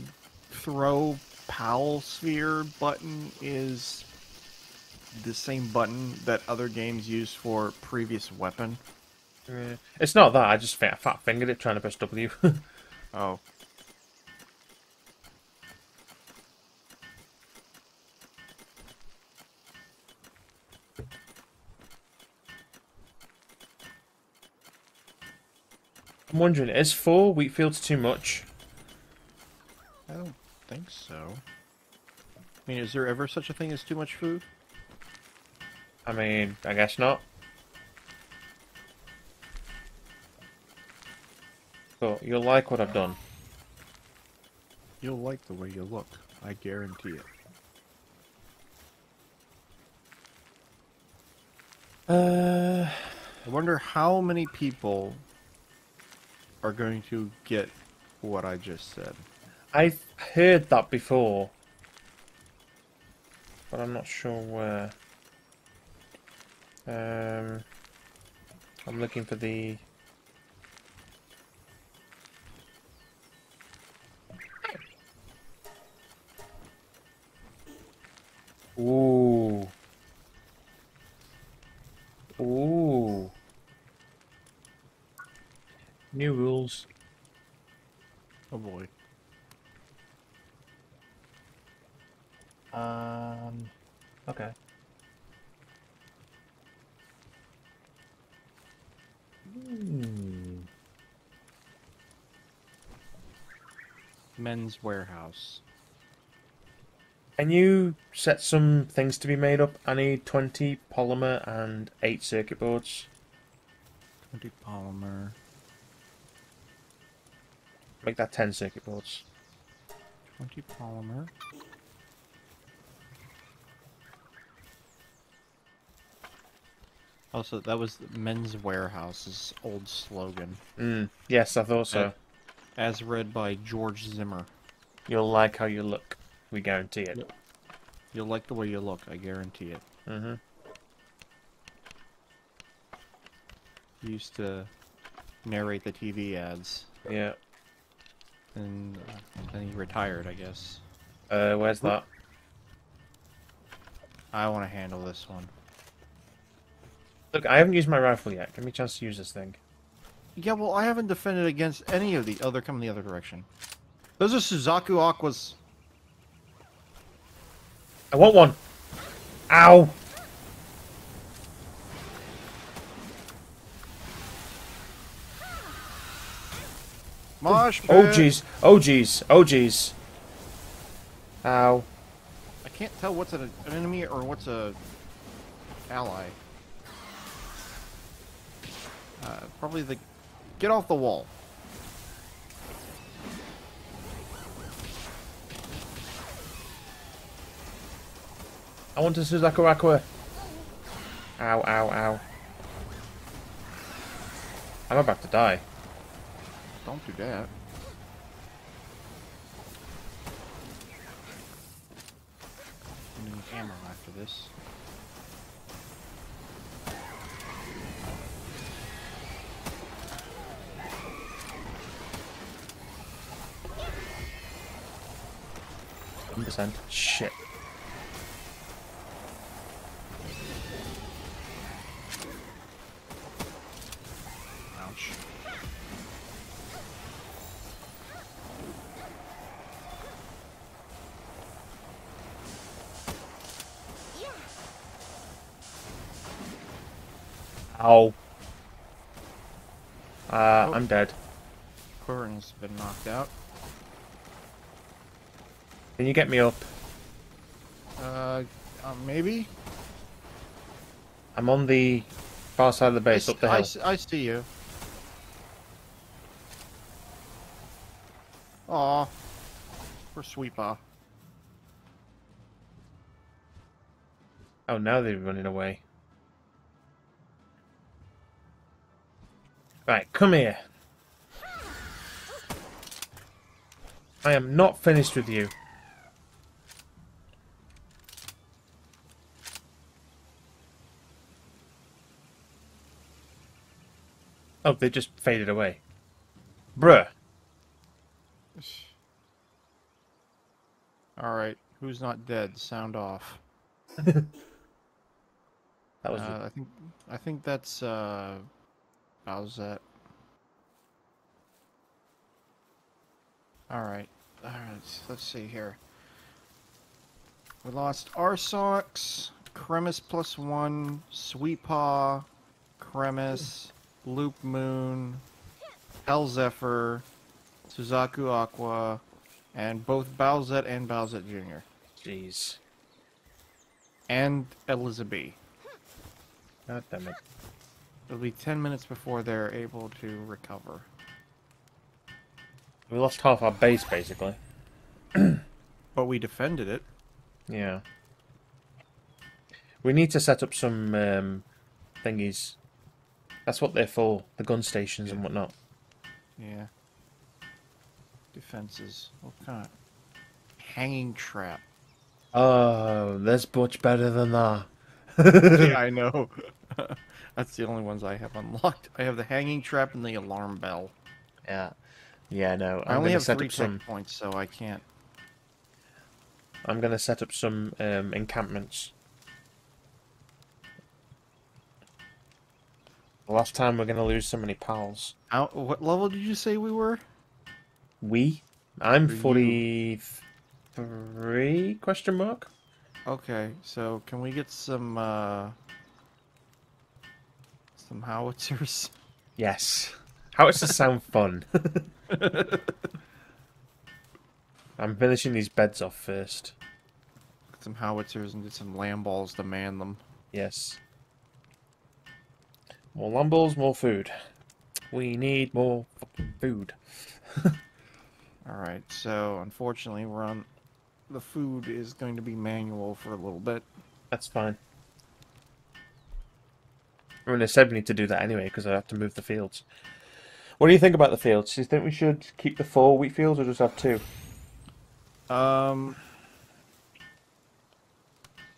throw pal sphere button is the same button that other games use for previous weapon. Yeah. It's not that. I just fat, fat fingered it trying to press W. Oh. I'm wondering, is four wheat fields too much? I don't think so. I mean, is there ever such a thing as too much food? I mean, I guess not. But you'll like what I've done. You'll like the way you look. I guarantee it. Uh, I wonder how many people are going to get what I just said. I've heard that before, but I'm not sure where. Um, I'm looking for the. Ooh. Ooh. New rules. Oh boy. Um. Okay. Hmm. Men's Wearhouse. Can you set some things to be made up? I need 20 polymer and 8 circuit boards. 20 polymer. Make that 10 circuit boards. 20 polymer. Also, that was Men's Wearhouse's old slogan, Mm. Yes, I thought so. As read by George Zimmer. You'll like how you look. We guarantee it. Yep. You'll like the way you look, I guarantee it. Mm-hmm. Used to narrate the TV ads, Yeah. and uh, then he retired, I guess. Uh, where's that? I want to handle this one. Look, I haven't used my rifle yet. Give me a chance to use this thing. Yeah, well, I haven't defended against any of the other coming the other direction. Those are Suzaku Aquas. I want one. Ow. Marsh. Oh jeez. Oh jeez. Oh jeez. Ow. I can't tell what's an, an enemy or what's a ally. Uh, probably the... Get off the wall. I want to Suzaku Aqua. Ow, ow, ow. I'm about to die. Don't do that. Need ammo after this. Percent. Shit. Ow. Uh, Oh. I'm dead. Corin's been knocked out. Can you get me up? Uh, uh maybe? I'm on the far side of the base, s- up the I hill. s- I see you. Aw. Poor Sweepa. Oh, now they're running away. Right, come here. I am not finished with you. Oh, they just faded away. Bruh. Alright, who's not dead? Sound off. That was Uh, I think I think that's uh Bowsette. Alright. Alright, let's see here. We lost Arsox, Cremis plus one, Sweetpaw, Cremis, Loupmoon, Hell Zephyr, Suzaku Aqua, and both Bowsette and Bowsette Jr. Jeez. And Elizabeth. God damn it. It'll be 10 minutes before they're able to recover. We lost half our base, basically. But we defended it. Yeah. We need to set up some um, thingies. That's what they're for, the gun stations and whatnot. Yeah. Defenses. What kind of hanging trap? Oh, that's much better than that. yeah, I know. That's the only ones I have unlocked. I have the hanging trap and the alarm bell. Yeah. Yeah, no. i I'm only have set three up some. points, so I can't. I'm gonna set up some um, encampments. The last time we're gonna lose so many pals. How, what level did you say we were? We? I'm Are you- forty-three? Question mark. Okay, so can we get some uh some howitzers? Yes. How does this sound fun? I'm finishing these beds off first. Get some howitzers and get some Lamballs to man them. Yes. More lumbles, more food. We need more food. Alright, so unfortunately we're on the food is going to be manual for a little bit. That's fine. I mean, they said we need to do that anyway because I have to move the fields. What do you think about the fields? Do you think we should keep the four wheat fields or just have two? Um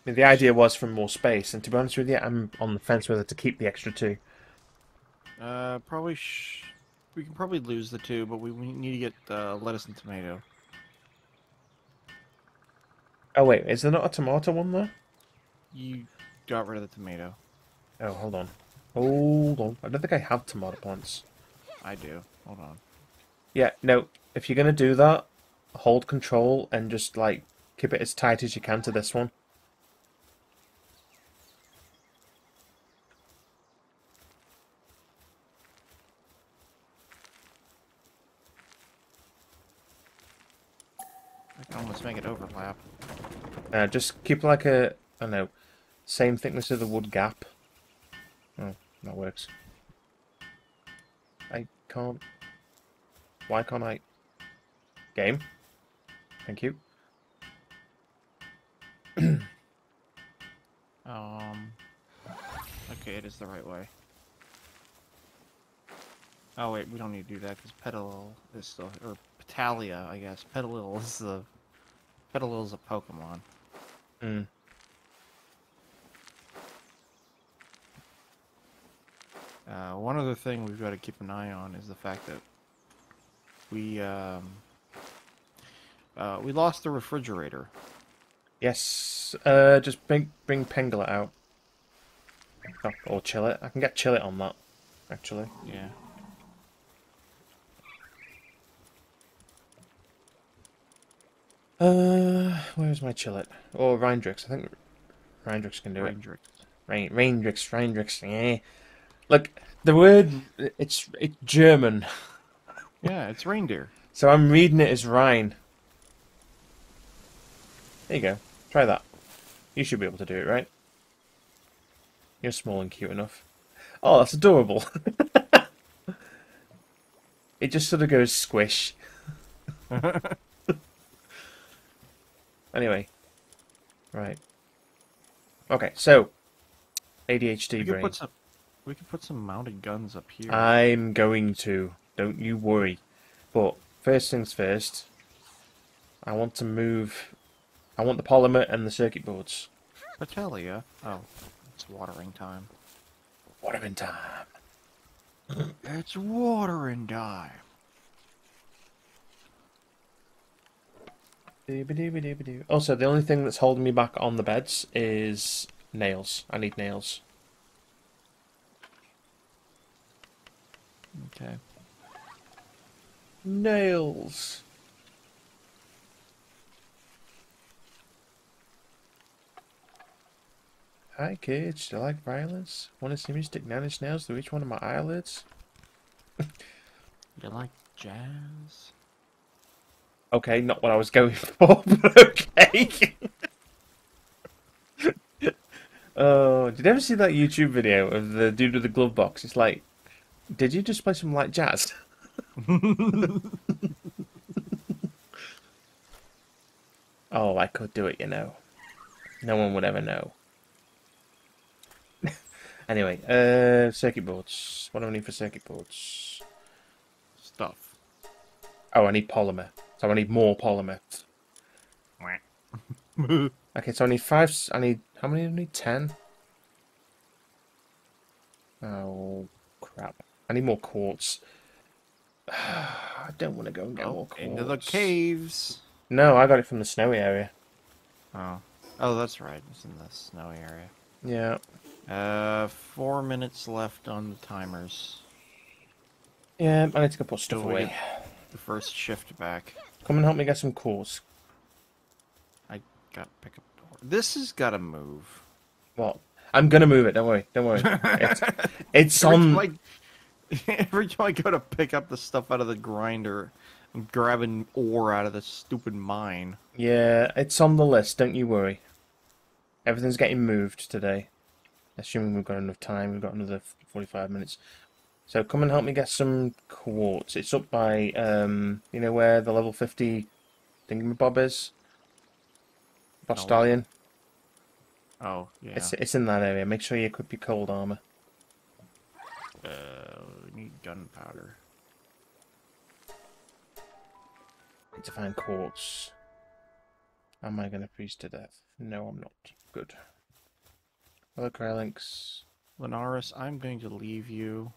I mean, the idea was for more space, and to be honest with you, I'm on the fence whether to keep the extra two. uh probably sh- we can probably lose the two, but we, we need to get uh, lettuce and tomato. Oh wait, is there not a tomato one there? You got rid of the tomato. Oh, hold on. Hold on. I don't think I have tomato plants. I do. Hold on. Yeah, no. If you're going to do that, hold control and just, like, keep it as tight as you can to this one. I can almost make it overlap. Uh, just keep, like, a... I don't know. Same thickness of the wood gap. Oh, that works. I can't. Why can't I? Game. Thank you. Um. Okay, it is the right way. Oh wait, we don't need to do that because Petalil is still, or Petallia, I guess. Petalil is the, Petalil is a Pokemon. Mm. Uh, one other thing we've got to keep an eye on is the fact that we um, uh, we lost the refrigerator. Yes. Uh, just bring bring Pengala out. Oh, or Chillet. I can get Chillet on that. Actually. Yeah. Uh, where's my chillet? Or Reindrix. I think Reindrix can do it. Ranger. Rain, Reindrix, Reindrix. Yeah. Look, the word it's it's German, Yeah, it's reindeer. so I'm reading it as Rhine. There you go. Try that. You should be able to do it, right? You're small and cute enough. Oh, that's adorable. it just sort of goes squish. anyway. Right. Okay, so ADHD brain. put some. We could put some mounted guns up here. I'm going to. Don't you worry. But first things first, I want to move. I want the polymer and the circuit boards. Petallia. Oh, it's watering time. Watering time. It's watering time. Also, the only thing that's holding me back on the beds is nails. I need nails. Okay. Nails. Hi kids, do you like violence? Want to see me stick nine inch nails through each one of my eyelids? You like jazz? Okay, not what I was going for, but okay. oh, did you ever see that YouTube video of the dude with the glove box? It's like, did you just play some light jazz? oh, I could do it, you know. No one would ever know. anyway, uh, circuit boards. What do I need for circuit boards? Stuff. Oh, I need polymer. So I need more polymer. Okay, so I need five. I need how many? do I need ten. Oh crap! I need more quartz. I don't want to go and get more Oh, quartz. into the caves. No, I got it from the snowy area. Oh. Oh, that's right. It's in the snowy area. Yeah. Uh, four minutes left on the timers. Yeah, I need to go put stuff away. The first shift back. Come and help me get some quartz. I got pick up door. This has got to move. What? I'm gonna move it. Don't worry. Don't worry. It's, it's on. every time I go to pick up the stuff out of the grinder, I'm grabbing ore out of the stupid mine. Yeah, it's on the list. Don't you worry. Everything's getting moved today. Assuming we've got enough time. We've got another 45 minutes. So come and help me get some quartz. It's up by, um, you know where the level 50 thingamabob is? Boss. Stallion? Oh, yeah. It's, it's in that area. Make sure you equip your cold armor. Uh, gunpowder. Need to find quartz. Am I going to freeze to death? No, I'm not. Good. Hello, Cryolinx. Lunaris, I'm going to leave you.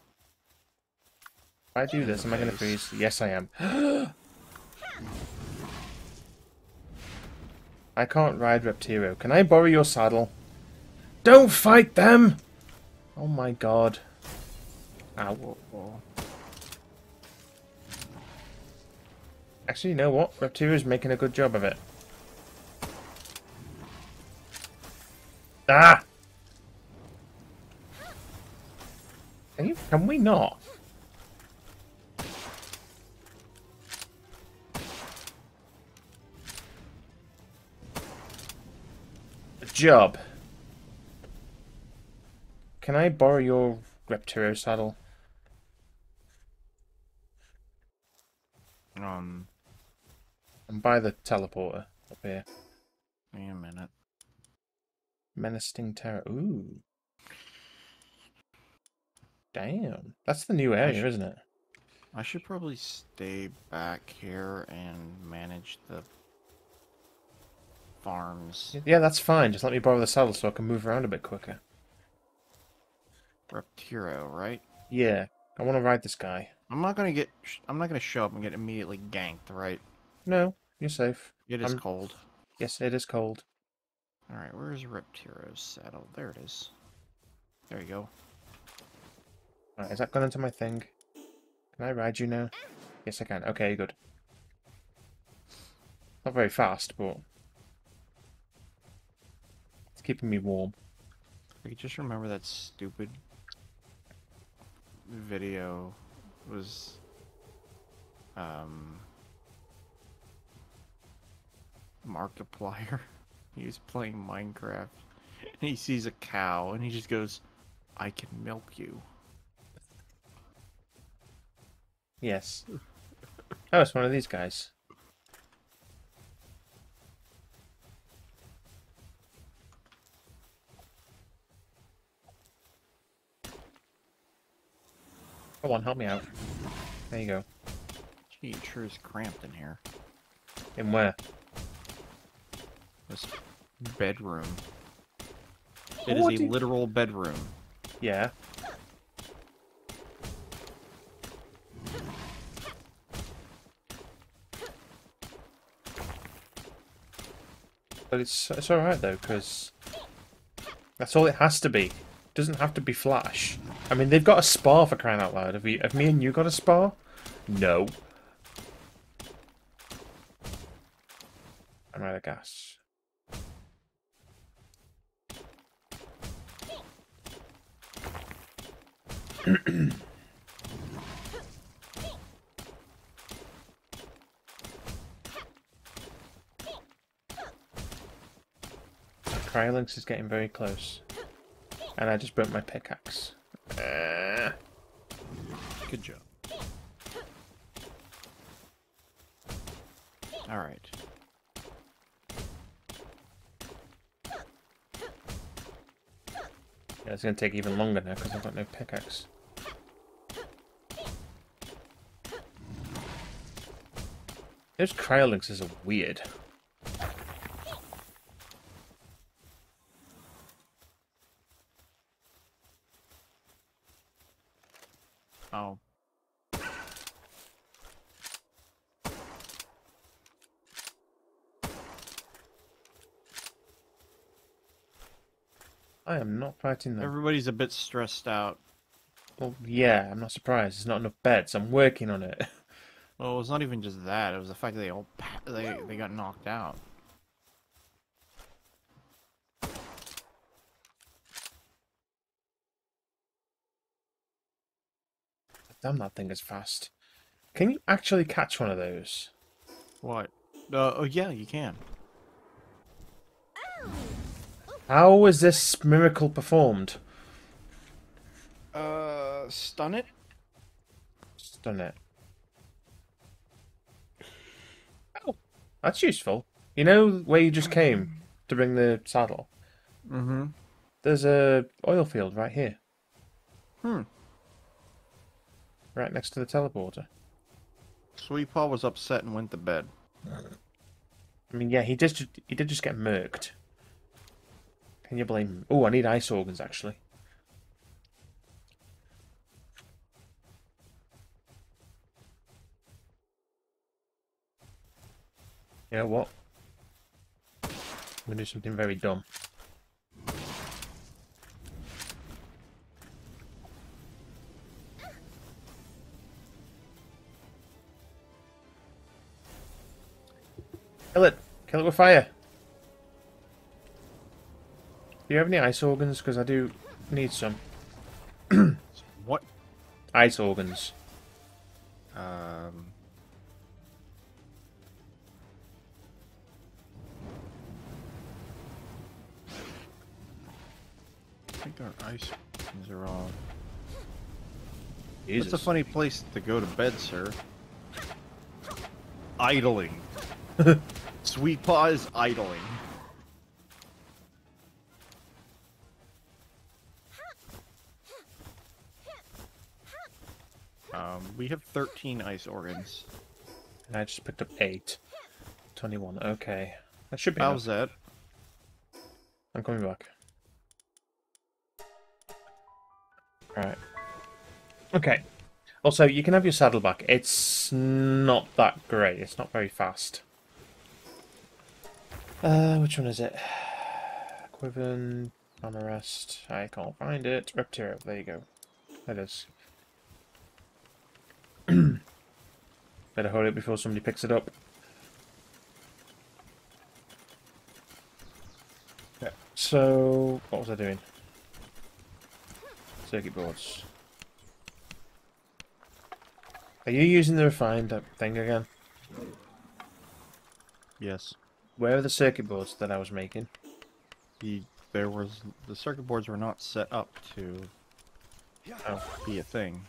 If I do this, am I going to freeze? Yes, I am. I can't ride Reptyro. Can I borrow your saddle? Don't fight them! Oh my god. Whoa. Actually, you know what? Reptyro's making a good job of it. Ah! Can, you, can we not? job. Can I borrow your Reptyro saddle? Um, Buy the teleporter up here. wait a minute. Menacing Terror. Ooh. Damn. That's the new area, should- isn't it? I should probably stay back here and manage the farms. Yeah, that's fine. Just let me borrow the saddle so I can move around a bit quicker. Reptyro, right? Yeah. I want to ride this guy. I'm not gonna get. I'm not gonna show up and get immediately ganked, right? No, you're safe. It is I'm- cold. Yes, it is cold. All right, where's Reptyro's saddle? There it is. There you go. Right, is that gone into my thing? Can I ride you now? Yes, I can. Okay, good. Not very fast, but it's keeping me warm. I just remember that stupid video was um Markiplier. He was playing Minecraft and he sees a cow and he just goes, I can milk you. Yes. Oh, it's one of these guys. Oh, Come on, help me out. There you go. Gee, it sure is cramped in here. In where? This bedroom. It is a literal bedroom. Yeah. But it's it's all right though, because that's all it has to be. It doesn't have to be Flash. I mean, they've got a spa for crying out loud. Have we? Have me and you got a spa? No. I'm out of gas. Cryolinx is getting very close. And I just burnt my pickaxe. Uh, Good job. All right. yeah, it's going to take even longer now because I've got no pickaxe. Those cryolinxes are weird. Oh. I am not fighting them. Everybody's a bit stressed out. Well, yeah, I'm not surprised. There's not enough beds. I'm working on it. Well, it was not even just that. It was the fact that they all pa- they they got knocked out. Damn, that thing is fast. Can you actually catch one of those? What? Uh, oh yeah, you can. How was this miracle performed? Uh, stun it. Stun it. Oh, that's useful. You know where you just came to bring the saddle? Mm-hmm. There's a oil field right here, Hmm. right next to the teleporter. Sweet Paul was upset and went to bed. I mean, yeah, he did. He did just get murked. Can you blame him? Oh, I need ice organs actually. You know what? I'm gonna do something very dumb. Kill it! Kill it with fire! Do you have any ice organs? Because I do need some. What? Ice organs. Um. Think our ice things are off. Jesus. It's a funny place to go to bed, sir. Idling. Sweet Paw is idling. Um, we have 13 ice organs. And I just picked up 8. 21, okay. That should be How's enough. that? I'm coming back. Right. Okay. Also, you can have your saddle back. It's not that great. It's not very fast. Uh, which one is it? Quivern, Armorest. I can't find it. Reptyro. There you go. There it is. Better hold it before somebody picks it up. Okay. So, what was I doing? Circuit boards. Are you using the refined thing again? Yes. Where are the circuit boards that I was making? The there was the circuit boards were not set up to Oh, be a thing.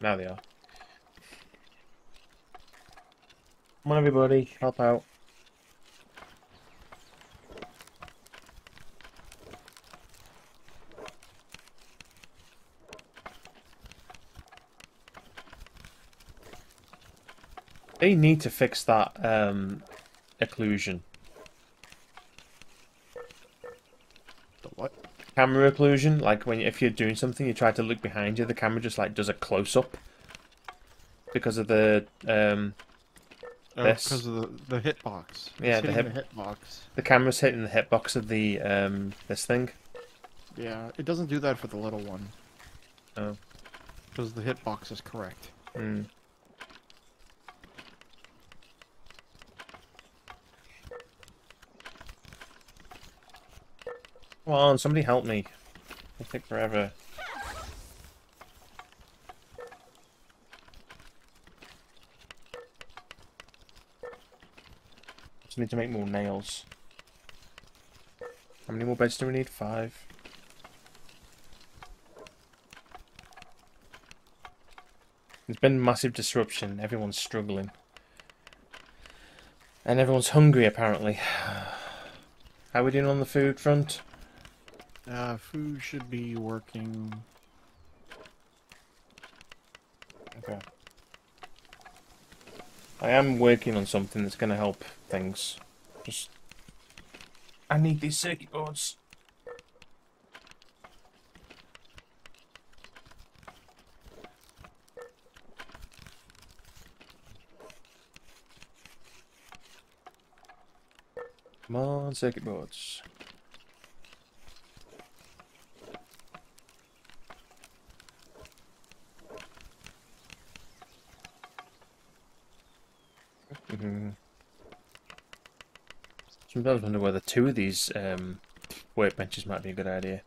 now they are. Come on, everybody, help out. They need to fix that um, occlusion. The what? camera occlusion like when if you're doing something you try to look behind you the camera just like does a close up because of the um Oh, This. because of the the hitbox. Yeah, It's the hitting the hitbox. the camera's hitting the hitbox of the um this thing Yeah, it doesn't do that for the little one. Oh. Because the hitbox is correct. mm. Come on, somebody help me. It'll take forever. Just need to make more nails. How many more beds do we need? Five. There's been massive disruption. Everyone's struggling. And everyone's hungry, apparently. How are we doing on the food front? Uh, food should be working. Okay. I am working on something that's going to help things. Just. I need these circuit boards. Come on, circuit boards. Mhm. Sometimes I wonder whether two of these um, workbenches might be a good idea.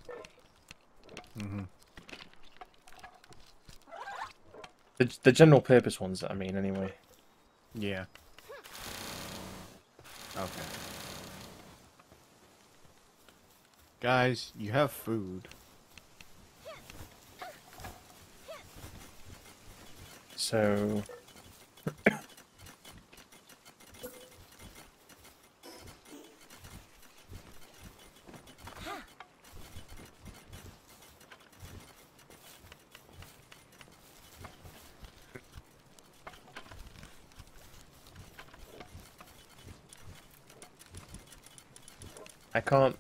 Mm-hmm. The, the general purpose ones, I mean, anyway. Yeah. Okay. Guys, you have food. So. Can't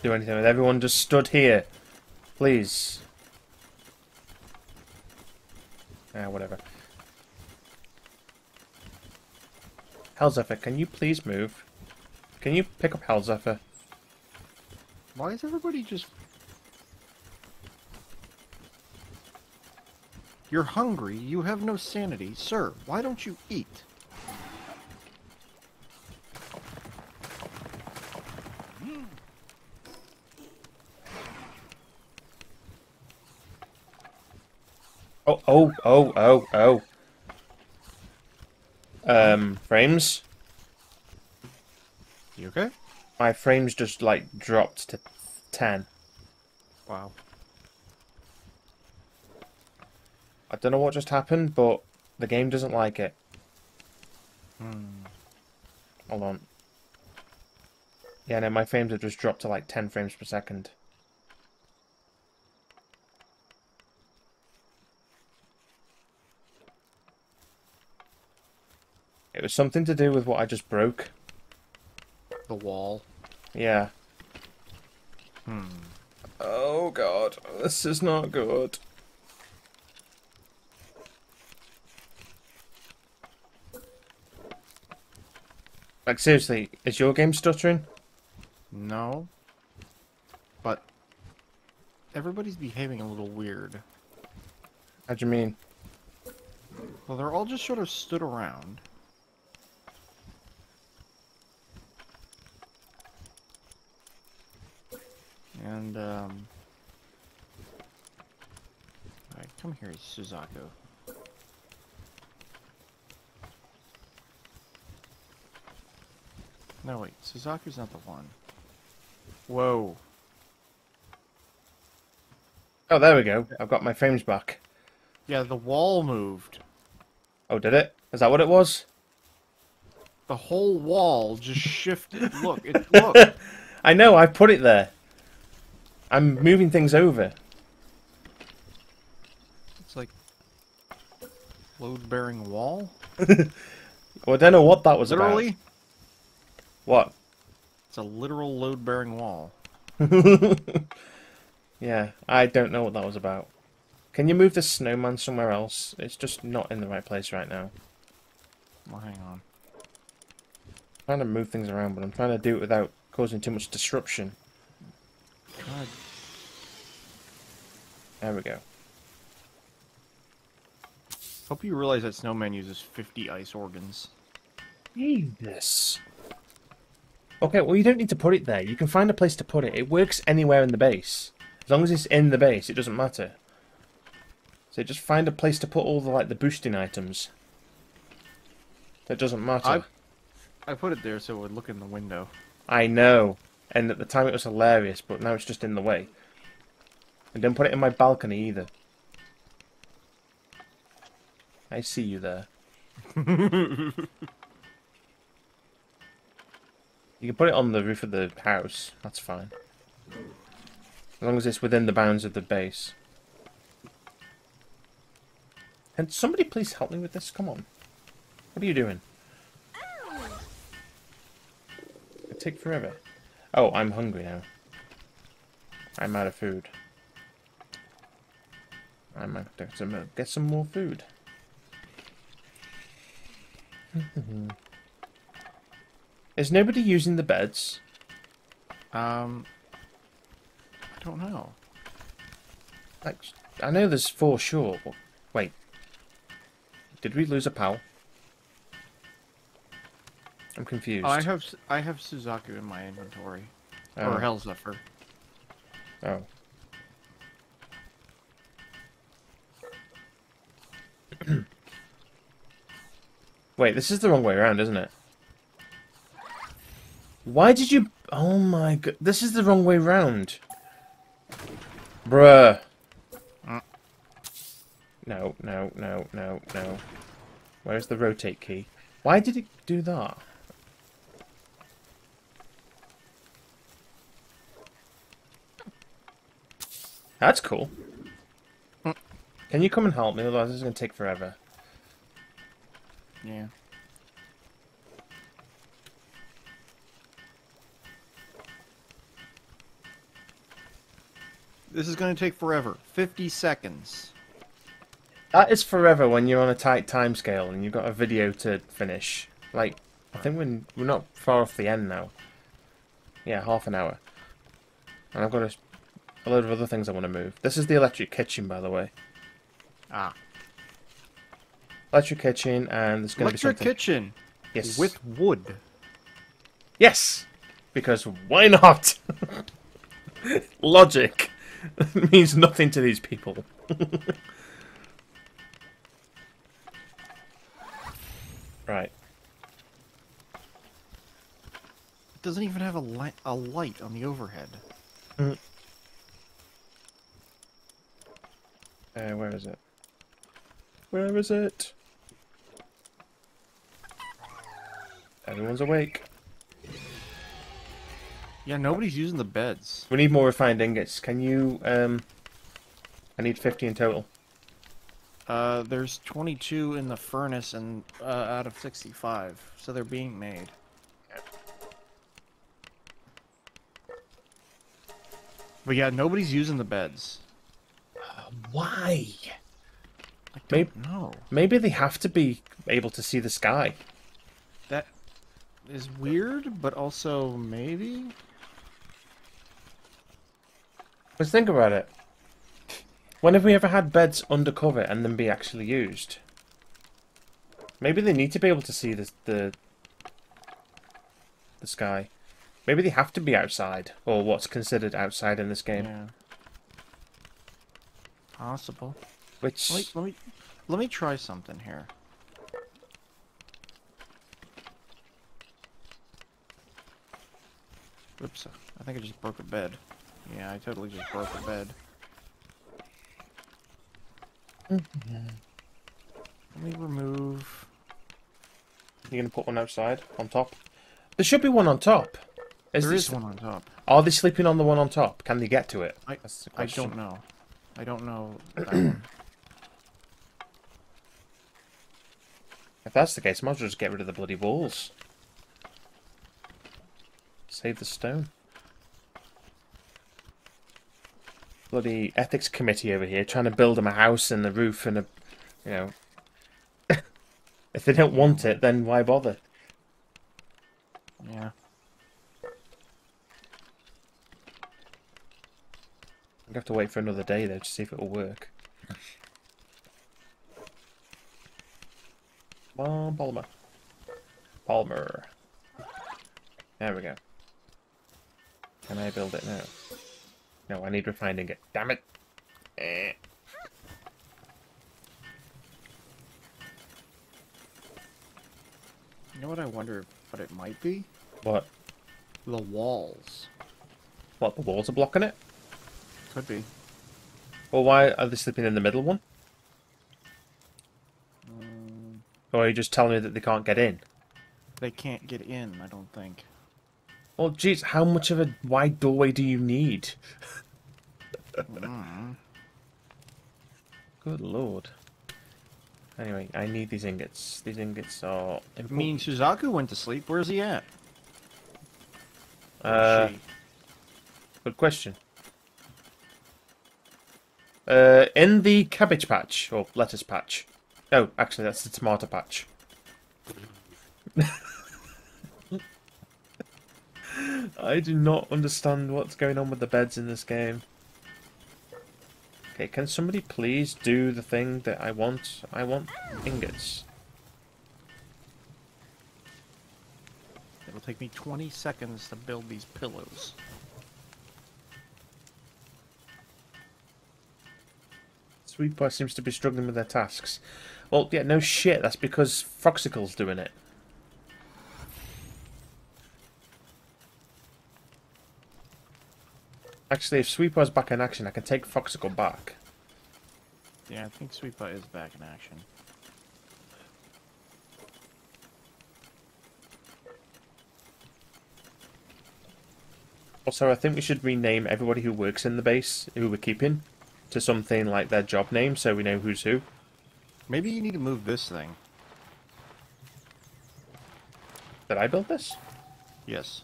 do anything with everyone just stood here. Please. Ah, whatever. Helzephyr, can you please move? Can you pick up Helzephyr? Why is everybody just... You're hungry, you have no sanity. Sir, why don't you eat? Oh, oh, oh, oh. Um, frames? You okay? my frames just like dropped to 10. Wow. I don't know what just happened, but the game doesn't like it. Hmm. Hold on. Yeah, no, my frames have just dropped to like 10 frames per second. It was something to do with what I just broke. The wall. Yeah. Hmm. Oh god, this is not good. Like seriously, is your game stuttering? No. But everybody's behaving a little weird. How do you mean? Well, they're all just sort of stood around. And, um... Alright, come here, Suzaku. No, wait, Suzaku's not the one. Whoa. Oh, there we go. I've got my frames back. Yeah, the wall moved. Oh, did it? Is that what it was? The whole wall just shifted. look, it, look. I know, I put it there. I'm moving things over. It's like load-bearing wall. Well, I don't know what that was Literally, about. What? it's a literal load-bearing wall. Yeah, I don't know what that was about. Can you move the snowman somewhere else? It's just not in the right place right now. Well, hang on. I'm trying to move things around, but I'm trying to do it without causing too much disruption. God, There we go. hope you realize that Snowman uses 50 ice organs. Jesus. Okay, well you don't need to put it there. You can find a place to put it. It works anywhere in the base. As long as it's in the base, it doesn't matter. So just find a place to put all the like the boosting items. That doesn't matter. I I put it there so it would look in the window. I know. And at the time it was hilarious, but now it's just in the way. And don't put it in my balcony either. I see you there. you can put it on the roof of the house. That's fine. As long as it's within the bounds of the base. Can somebody please help me with this? Come on. What are you doing? It take forever. Oh, I'm hungry now. I'm out of food. I might have to get some more food. Is nobody using the beds? Um, I don't know. Like, I know there's four sure, but wait. Did we lose a pal? I'm confused. I have I have Suzaku in my inventory, Oh. or Helzephyr. Oh. Wait, this is the wrong way around, isn't it? Why did you... Oh my god. This is the wrong way round. Bruh. No, no, no, no, no. Where's the rotate key? Why did it do that? That's cool. Can you come and help me? Otherwise, this is going to take forever. Yeah. This is going to take forever. 50 seconds. That is forever when you're on a tight time scale and you've got a video to finish. Like, I think we're, we're not far off the end now. Yeah, half an hour. And I've got a, a load of other things I want to move. This is the electric kitchen, by the way. Ah. Electric kitchen, and there's going to be Electric kitchen Yes. with wood. Yes! Because why not? Logic means nothing to these people. right. It doesn't even have a light, a light on the overhead. Uh, where is it? Where is it? Everyone's awake. Yeah, nobody's using the beds. We need more refined ingots. Can you, um... I need 50 in total. Uh, there's 22 in the furnace and uh, out of 65, so they're being made. But yeah, nobody's using the beds. Why? I Maybe- don't know. Maybe they have to be able to see the sky. That is weird, but also maybe. Let's think about it. When have we ever had beds undercover and then be actually used? Maybe they need to be able to see the the, the sky. Maybe they have to be outside, or what's considered outside in this game. Yeah. Possible. Which Let me, let me let me try something here. Oops, I think I just broke a bed. Yeah, I totally just broke a bed. Let me remove. you're gonna put one outside on top. There should be one on top. Is There this- is one on top. Are they sleeping on the one on top? Can they get to it? I That's the I don't know. I don't know that one. If that's the case, I might as well just get rid of the bloody walls. Save the stone. Bloody ethics committee over here trying to build them a house and a roof and a, you know. if they don't want it, then why bother? Yeah. I'm going to have to wait for another day though to see if it'll work. On, Palmer. Palmer. There we go. Can I build it now? No, I need refining it. Damn it! Eh. You know what I wonder what it might be? What? The walls. What? The walls are blocking it? Could be. Well, why are they sleeping in the middle one? Or are you just telling me that they can't get in? They can't get in, I don't think. Well, jeez, how much of a wide doorway do you need? Mm. Good lord. Anyway, I need these ingots. These ingots are I important. mean, Suzaku went to sleep. Where's he at? Uh, good question. Uh, in the cabbage patch or lettuce patch. Oh, actually, that's the tomato patch. I do not understand what's going on with the beds in this game. Okay, can somebody please do the thing that I want? I want ingots. It'll take me 20 seconds to build these pillows. Sweetboy seems to be struggling with their tasks. Well, yeah, no shit. That's because Foxcicle's doing it. Actually, if Sweetboy's back in action, I can take Foxcicle back. Yeah, I think Sweepa is back in action. Also, I think we should rename everybody who works in the base, who we're keeping, to something like their job name, so we know who's who. Maybe you need to move this thing. Did I build this? Yes.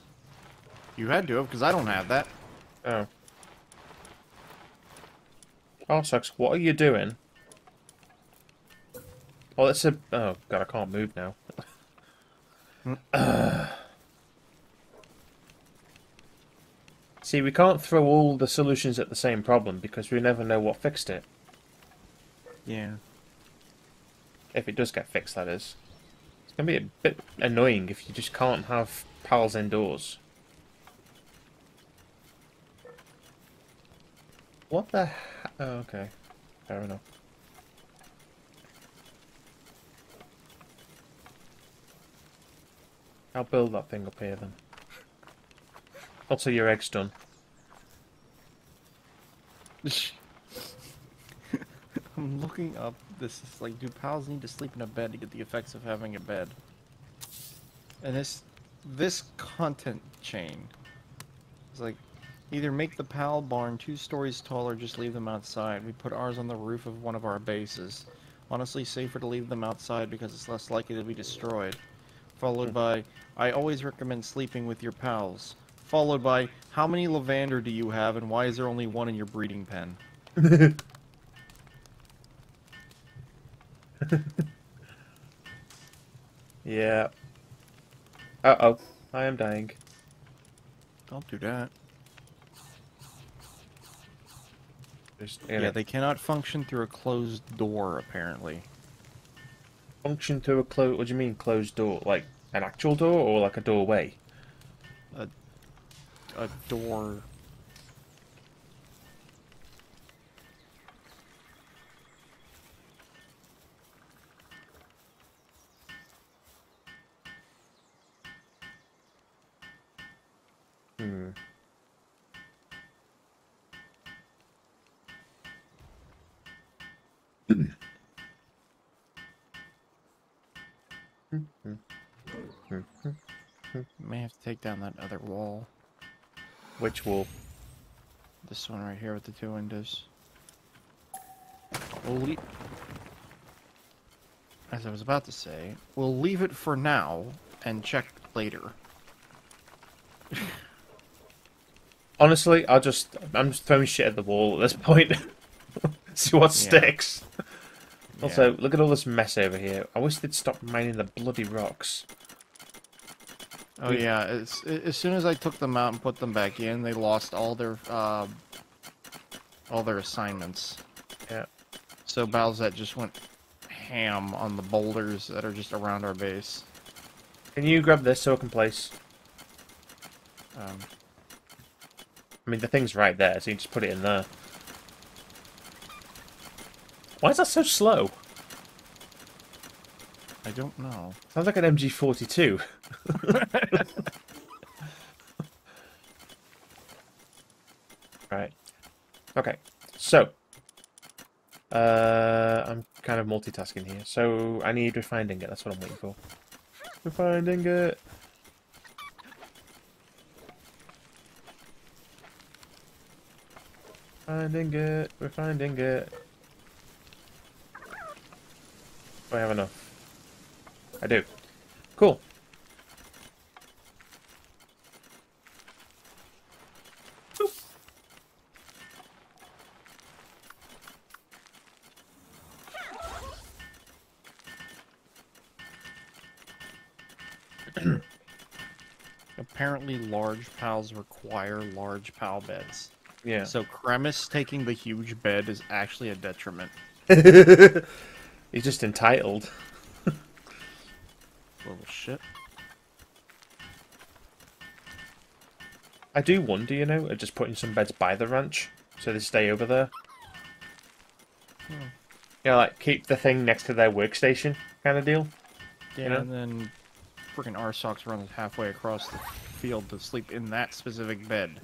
You had to have, because I don't have that. Oh. Oh, sucks. What are you doing? Oh, that's a... Oh, God, I can't move now. See, we can't throw all the solutions at the same problem because we never know what fixed it. Yeah. If it does get fixed, that is. It's going to be a bit annoying if you just can't have pals indoors. What the he- Oh, okay. Fair enough. I'll build that thing up here then. Also, your egg's done. I'm looking up. This is like, do pals need to sleep in a bed to get the effects of having a bed? And this, this content chain is like, either make the pal barn two stories tall or just leave them outside. We put ours on the roof of one of our bases. Honestly, safer to leave them outside because it's less likely to be destroyed. Followed by, I always recommend sleeping with your pals. Followed by, how many Lovander do you have and why is there only one in your breeding pen? Yeah. Uh oh. I am dying. Don't do that. Just, Yeah, yeah, they cannot function through a closed door, apparently. function through a close. What do you mean closed door? Like an actual door or like a doorway? A, A door. Which wall? This one right here with the two windows. We'll leave. As I was about to say, we'll leave it for now and check later. Honestly, I'll just I'm just throwing shit at the wall at this point. See what Yeah. sticks. Also, Yeah. look at all this mess over here. I wish they'd stop mining the bloody rocks. Oh we- yeah, as, as soon as I took them out and put them back in, they lost all their uh, all their assignments. Yeah. So Balzet just went ham on the boulders that are just around our base. Can you grab this so I can place? Um, I mean, the thing's right there, so you just put it in there. Why is that so slow? I don't know. Sounds like an MG42. right. Okay. So. Uh, I'm kind of multitasking here. So I need refined ingot. That's what I'm waiting for. Refined ingot. Refined ingot. Refined ingot. Do I have enough? I do. Cool. Apparently, large pals require large pal beds. Yeah. So Cremis taking the huge bed is actually a detriment. He's just entitled. Little shit. I do wonder, you know, of just putting some beds by the ranch so they stay over there. Hmm. Yeah, like keep the thing next to their workstation kind of deal. Yeah, know? and then freaking Arsox runs halfway across the field to sleep in that specific bed.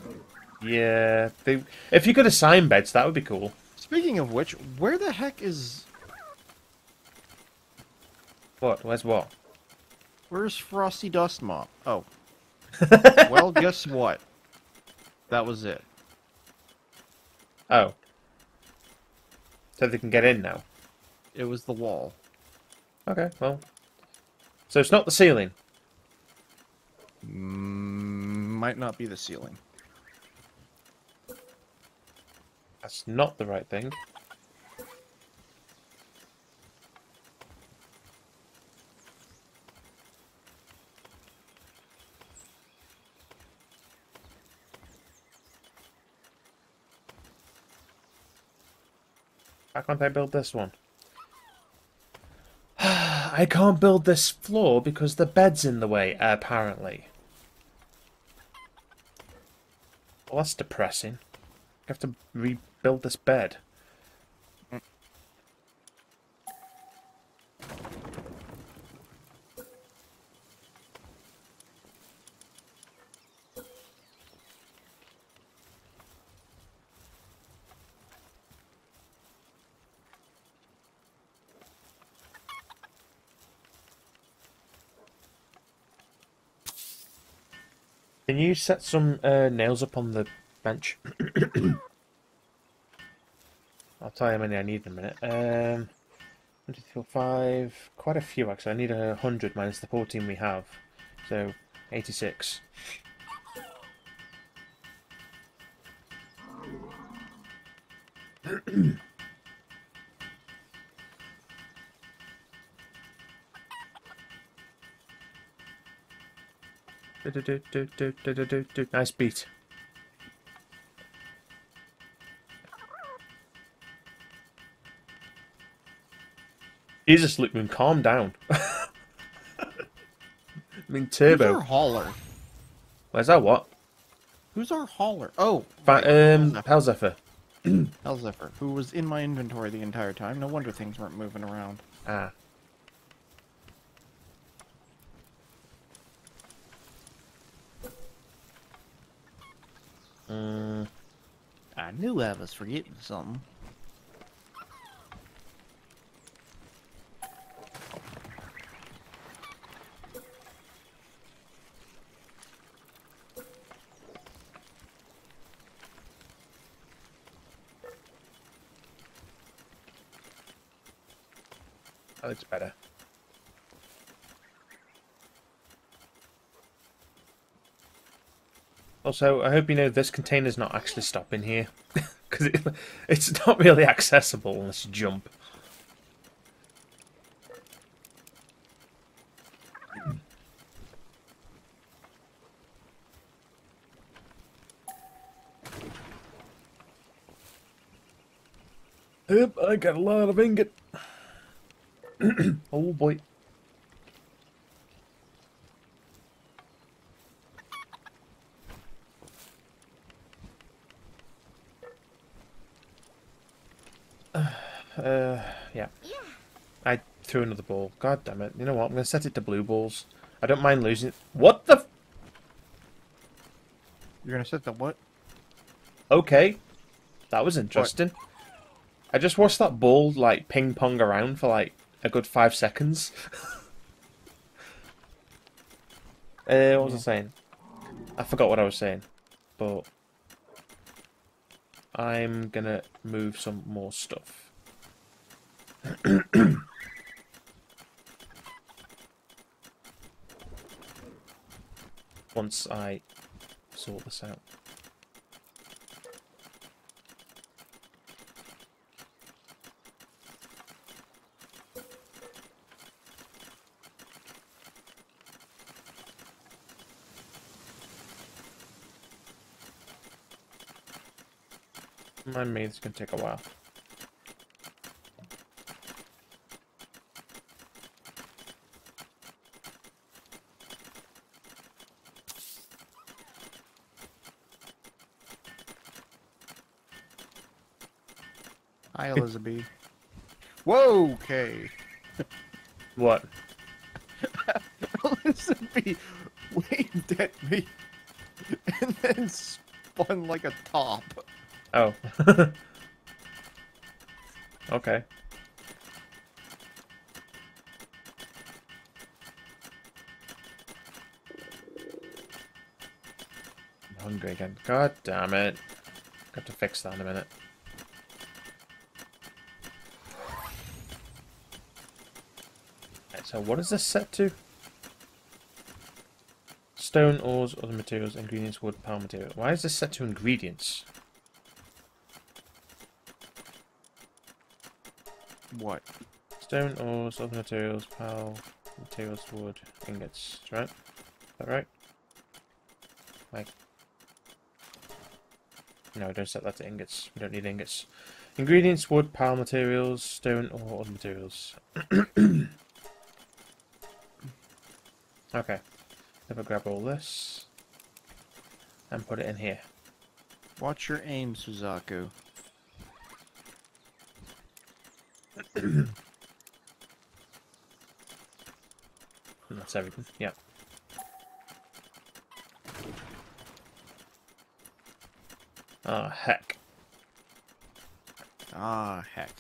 Yeah, they, if you could assign beds, that would be cool. Speaking of which, where the heck is What? Where's what? Where's Frosty Dust Mop? Oh. well, guess what? That was it. Oh. So they can get in now. It was the wall. Okay, well. So it's not the ceiling. Mm, might not be the ceiling. That's not the right thing. Why can't I build this one? I can't build this floor because the bed's in the way, apparently. Well, that's depressing. I have to rebuild this bed. Can you set some uh, nails up on the bench? I'll tell you how many I need in a minute. Um, five. Quite a few actually. I need a hundred minus the fourteen we have, so eighty-six. Nice beat. Jesus, Loupmoon, calm down. I mean, Who's our Turbo. hauler? Where's that what? Who's our hauler? Oh, Fa- right, um. Helzephyr. Helzephyr, who was in my inventory the entire time. No wonder things weren't moving around. Ah. Mm, I knew I was forgetting something. that looks better. Also, I hope you know this container's not actually stopping here. Because it, it's not really accessible unless you jump. Yep, I got a lot of ingot. oh boy. Uh, yeah. Yeah. I threw another ball. God damn it. You know what? I'm going to set it to blue balls. I don't mind losing it. What the? F- You're gonna set the what? okay. That was interesting. I just watched that ball, like, ping pong around for, like, a good five seconds. uh, what was I saying? I forgot what I was saying. But. I'm gonna move some more stuff. Once I sort this out. My it's gonna take a while. Hi, Elizabeth. Whoa, okay. What? Elizabeth waved at me and then spun like a top. Oh. okay. I'm hungry again. God damn it. Got to fix that in a minute. So what is this set to? Stone, ores, other materials, ingredients, wood, power material. Why is this set to ingredients? What? Stone, ores, other materials, power, materials, wood, ingots. Right? Is that right? Like. No, don't set that to ingots. We don't need ingots. Ingredients, wood, power materials, stone, or other materials. okay. If I grab all this and put it in here. Watch your aim, Suzaku. That's everything. Yeah. Oh, heck. Ah, heck.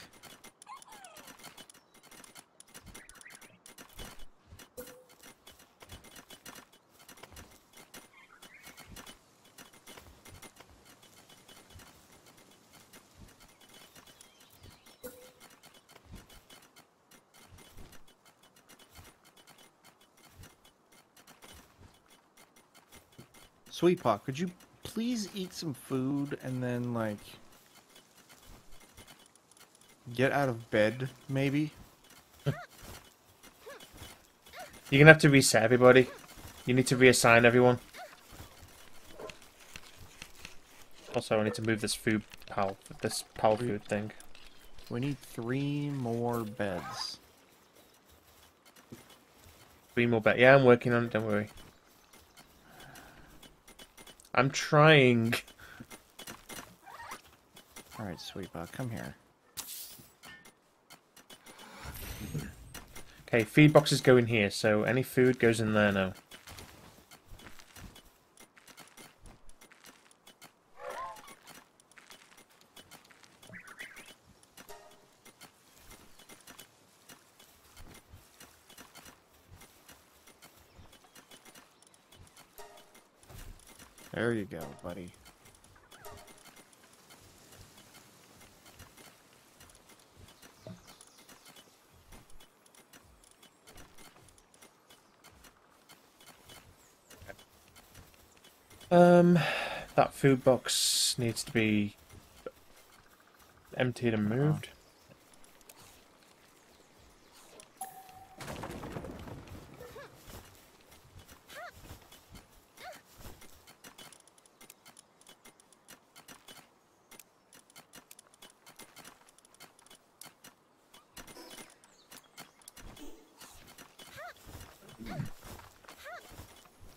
Sweet Pot, could you please eat some food and then like get out of bed, maybe? You're gonna have to reset everybody. You need to reassign everyone. Also, I need to move this food pal, this pal food thing. We need three more beds. Three more bet. Yeah, I'm working on it. Don't worry. I'm trying. All right, Sweet Pot, come here. Okay, feed boxes go in here, so any food goes in there now. You go, buddy. Um, that food box needs to be emptied and moved.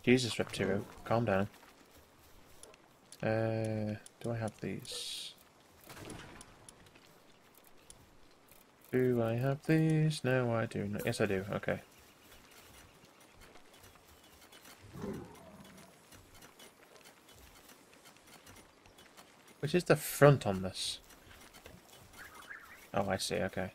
Jesus, Reptyro, calm down. Uh, do I have these? Do I have these? No, I do not. Yes, I do. Okay. Which is the front on this? Oh, I see. Okay.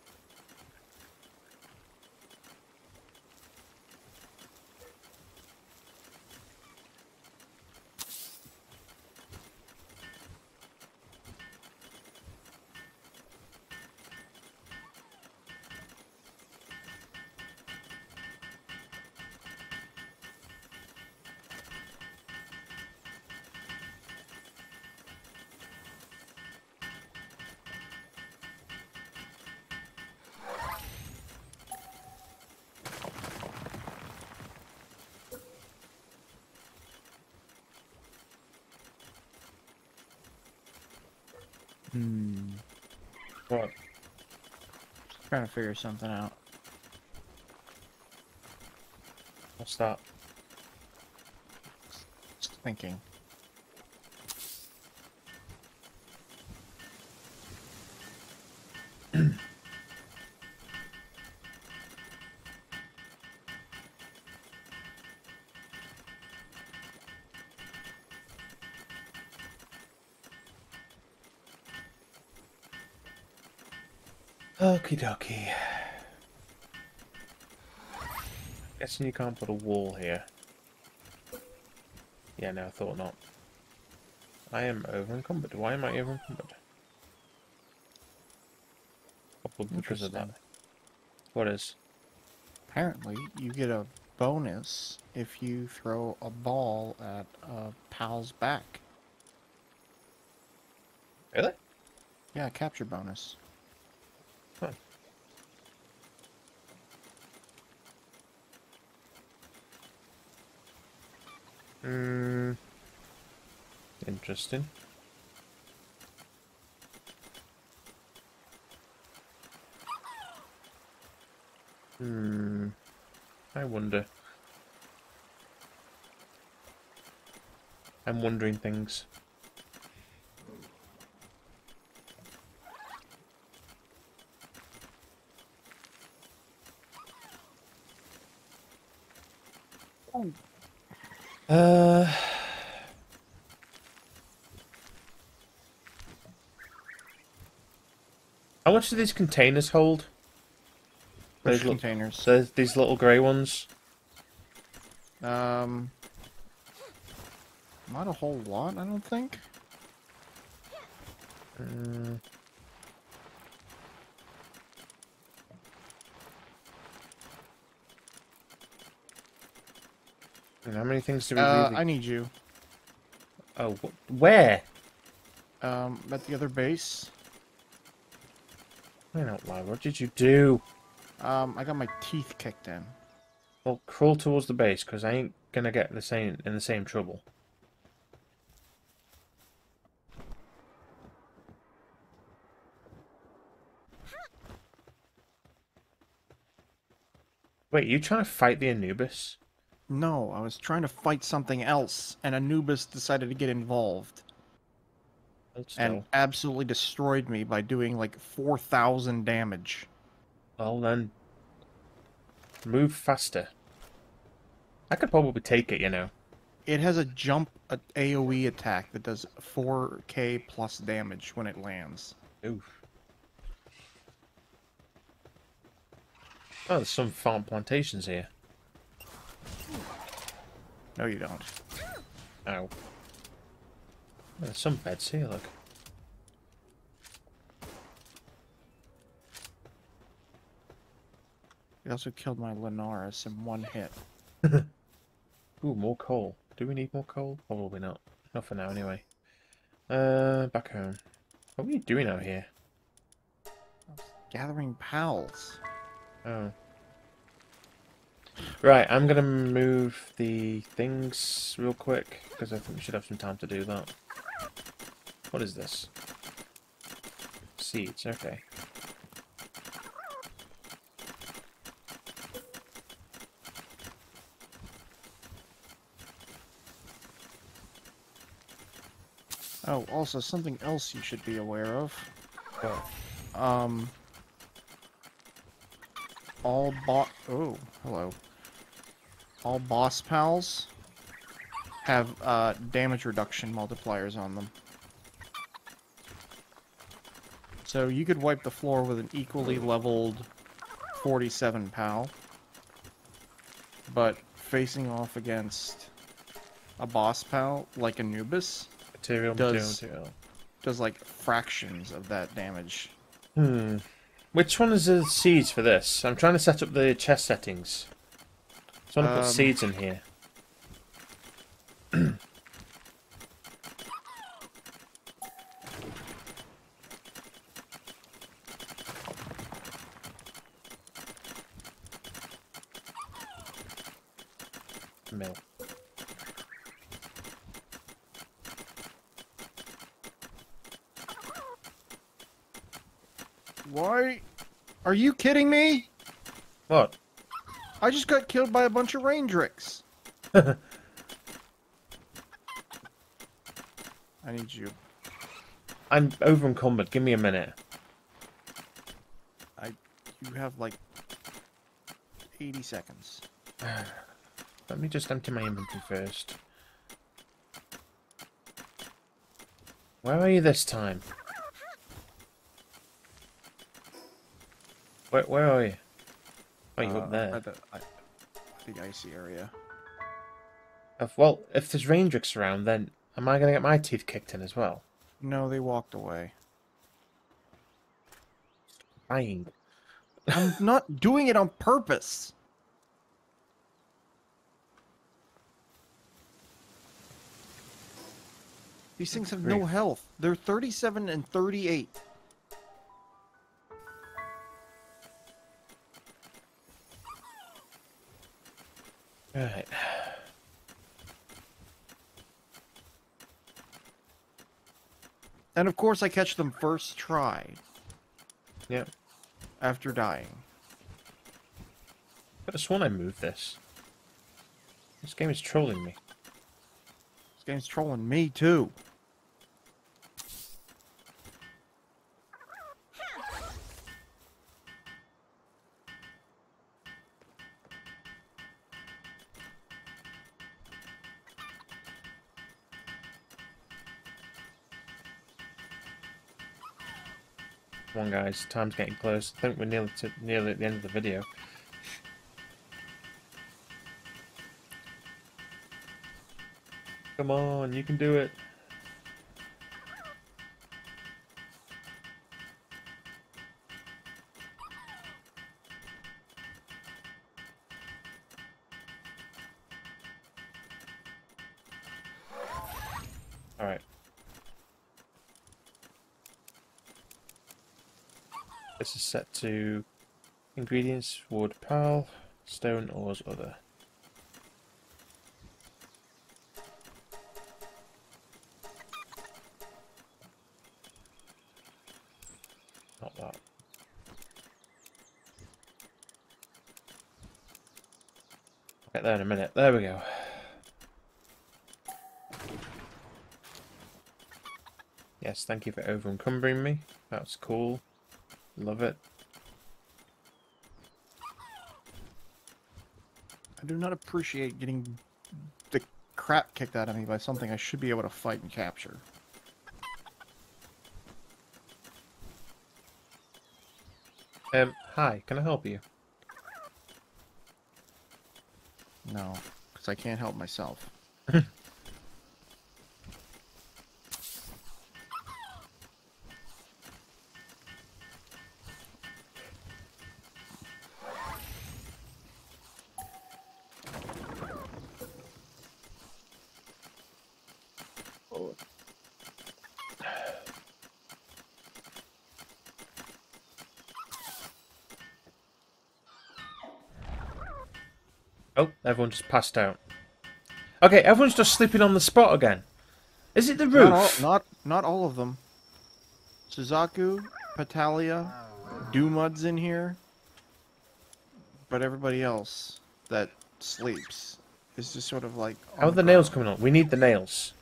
Figure something out. What's that? Just thinking. Okie dokie. Guessing you can't put a wall here. Yeah, no, I thought not. I am over encumbered. Why am I over encumbered? Probably because of that. What is? Apparently, you get a bonus if you throw a ball at a pal's back. Really? Yeah, capture bonus. Huh. Hmm. Interesting. Hmm. I wonder. I'm wondering things. How much do these containers hold? Which Those little, containers? those, these little grey ones. Um, not a whole lot, I don't think. Uh, and how many things do we Uh, really... I need you. Oh, wh- where? Um, at the other base. I don't. What did you do? Um, I got my teeth kicked in. Well, crawl towards the base, because I ain't gonna get the same in the same trouble. Wait, you trying to fight the Anubis? No, I was trying to fight something else, and Anubis decided to get involved Hold still. And absolutely destroyed me by doing like 4,000 damage. Well then, move faster. I could probably take it, you know. It has a jump a AoE attack that does 4k plus damage when it lands. Oof. Oh, there's some farm plantations here. No, you don't. Ow. There's some beds here, look. It also killed my Lunaris in one hit. Ooh, more coal. Do we need more coal? Probably not. Not for now, anyway. Uh, back home. What are you doing out here? Gathering pals. Oh. Right, I'm gonna move the things real quick, because I think we should have some time to do that. What is this? Seeds, okay. Oh, also something else you should be aware of. Oh, Um, all bot. Oh, hello. All boss pals have uh, damage reduction multipliers on them. So you could wipe the floor with an equally leveled 47 pal, but facing off against a boss pal like Anubis material, material, Does- material. does like fractions of that damage. Hmm. Which one is the seeds for this? I'm trying to set up the chest settings. So I want to put Um, seeds in here. Mill. Why? Are you kidding me? What? I just got killed by a bunch of Reindrix. I need you. I'm over encumbered. Give me a minute. I. You have like. 80 seconds. Let me just empty my inventory first. Where are you this time? Where, where are you? Oh, you Uh, up there. The, I- the icy area. If, well, if there's Reindrix around, then am I going to get my teeth kicked in as well? No, they walked away. Lying. I'm not doing it on purpose. These things have no health. They're 37 and 38. Right. And of course, I catch them first try Yep. after dying. Could have sworn I moved this. This game is trolling me. This game's trolling me too. Guys. Time's getting close. I think we're nearly to, nearly at the end of the video. Come on, you can do it. To ingredients, wood, pal, stone, ores, other. Not that. Get there in a minute. There we go. Yes, thank you for over encumbering me. That's cool. Love it. Do not appreciate getting the crap kicked out of me by something I should be able to fight and capture. Um, hi, can I help you? No, because I can't help myself. everyone just passed out. Okay, everyone's just sleeping on the spot again. Is it the roof? Not all, not, not all of them. Suzaku, Petallia, Dumud's in here. But everybody else that sleeps is just sort of like. How are the ground. nails coming on? We need the nails.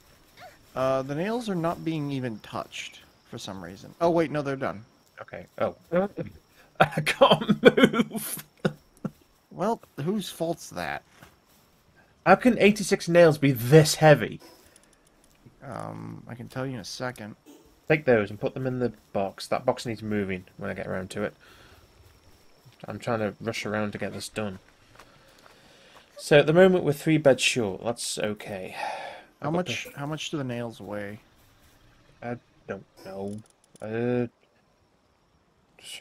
Uh, the nails are not being even touched for some reason. Oh wait, no, they're done. Okay. Oh. I can't move. Well, whose fault's that? How can 86 nails be this heavy? Um, I can tell you in a second. Take those and put them in the box. That box needs moving when I get around to it. I'm trying to rush around to get this done. So at the moment we're three beds short. That's okay. How much? How much do the nails weigh? I don't know. Uh,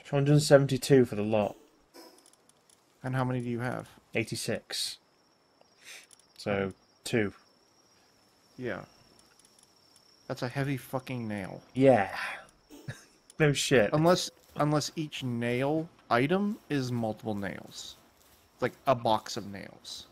172 for the lot. And how many do you have? 86. So, two. Yeah. That's a heavy fucking nail. Yeah. no shit. Unless unless each nail item is multiple nails. It's like a box of nails.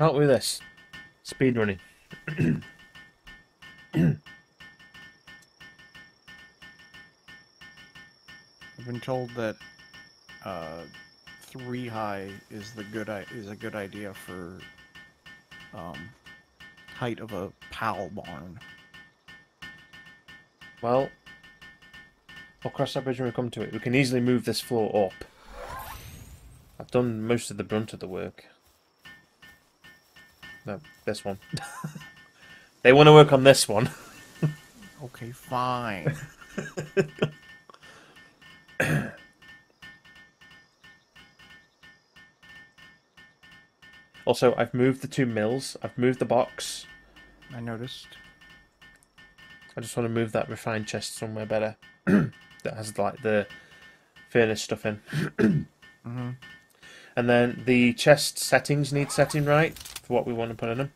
Out with this. Speed running. I've been told that uh, three high is the good is a good idea for um, height of a pal barn. Well, we'll cross that bridge when we come to it. We can easily move this floor up. I've done most of the brunt of the work. No, this one. they want to work on this one. Okay, fine. Also, I've moved the two mills. I've moved the box. I noticed. I just want to move that refined chest somewhere better. that has like the furnace stuff in. hmm And then the chest settings need setting right for what we want to put in them.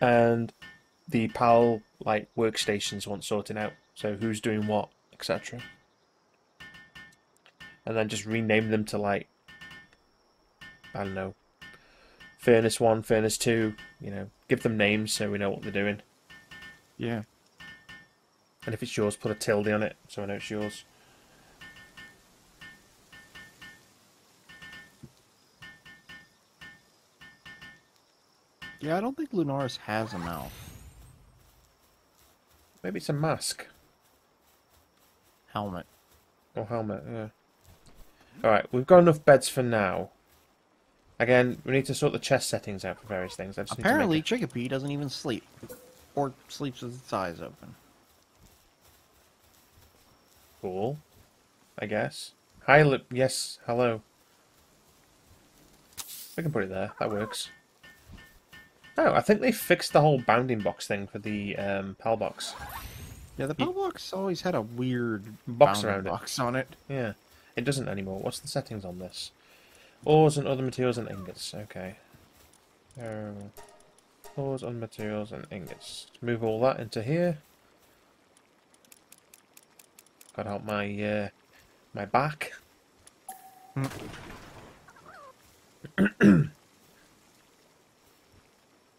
And the PAL like workstations want sorting out. So who's doing what, etc. And then just rename them to like I don't know. Furnace one, Furnace two, you know, give them names so we know what they're doing. Yeah. And if it's yours, put a tilde on it so I know it's yours. Yeah, I don't think Lunaris has a mouth. Maybe it's a mask. Helmet. Or helmet, yeah. Alright, we've got enough beds for now. Again, we need to sort the chest settings out for various things. Apparently, Chikipi doesn't even sleep. Or sleeps with its eyes open. cool. I guess. Hi, Lip. Yes, hello. We can put it there. That works. Oh, I think they fixed the whole bounding box thing for the um, PAL box. Yeah, the bell box always had a weird Box around it. box on it. Yeah, it doesn't anymore. What's the settings on this? Ores and other materials and ingots. Okay. Um, ores and materials and ingots. Move all that into here. Got out my uh, my back.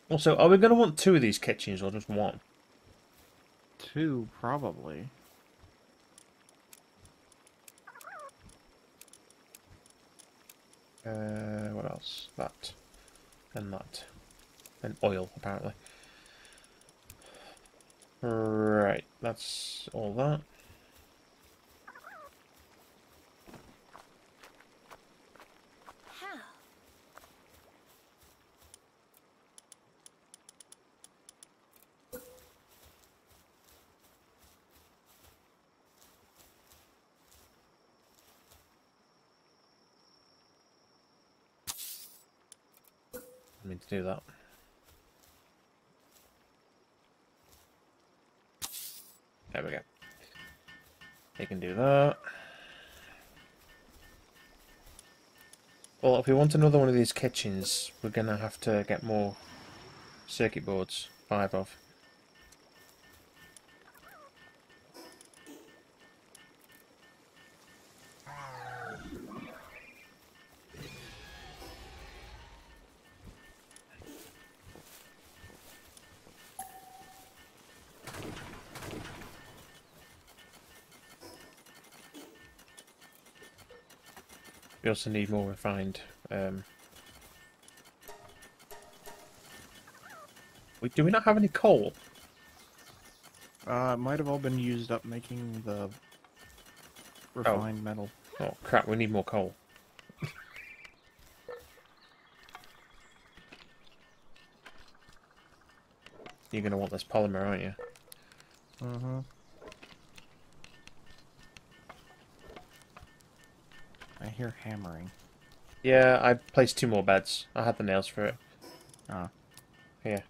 also, are we going to want two of these kitchens or just one? Two, probably. Uh, what else? That. And that. And oil, apparently. Right, that's all that. To do that. There we go. They can do that. Well, if we want another one of these kitchens, we're gonna have to get more circuit boards. Five of. We also need more refined. Um, we, do we not have any coal? Uh, might have all been used up making the refined metal. Oh crap! We need more coal. You're gonna want this polymer, aren't you? Uh-huh. I hear hammering. Yeah, I placed two more beds. I had the nails for it. Ah. Here.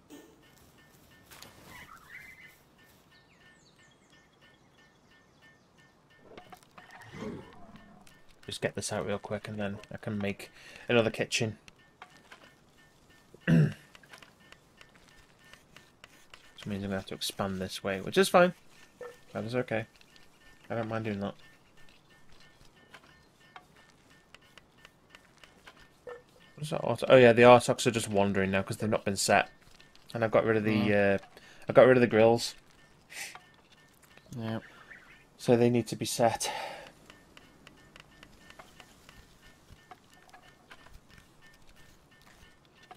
Just get this out real quick and then I can make another kitchen. Which means I'm going to have to expand this way, which is fine. That is okay. I don't mind doing that. What is that auto? Oh yeah, the Arsox are just wandering now because they've not been set. And I've got rid of the uh, I got rid of the grills, Yeah. so they need to be set.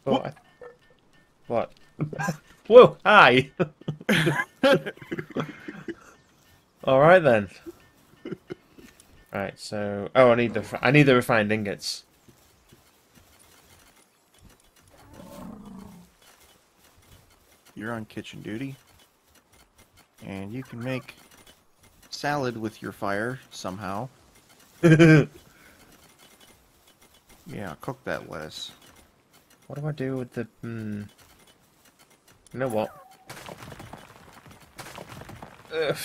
What? I... What? Whoa! Hi. All right then. Right. So, oh, I need the I need the refined ingots. You're on kitchen duty. And you can make salad with your fire somehow. Yeah, cook that lettuce. What do I do with the? Hmm. You know what? Ugh.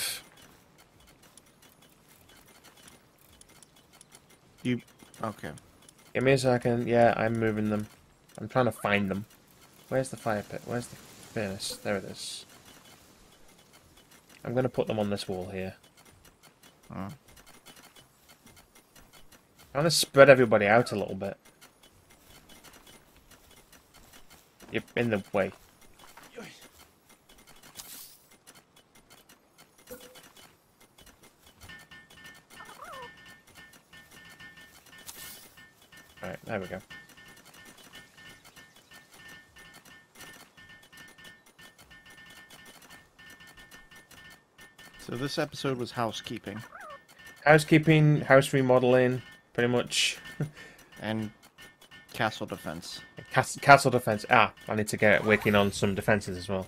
You okay. Give me a second. Yeah, I'm moving them. I'm trying to find them. Where's the fire pit? Where's the furnace? There it is. I'm gonna put them on this wall here. Oh. I want to spread everybody out a little bit. You're in the way. This episode was housekeeping Housekeeping, house remodeling, pretty much. and castle defense. Cas- castle defense. Ah, I need to get working on some defenses as well.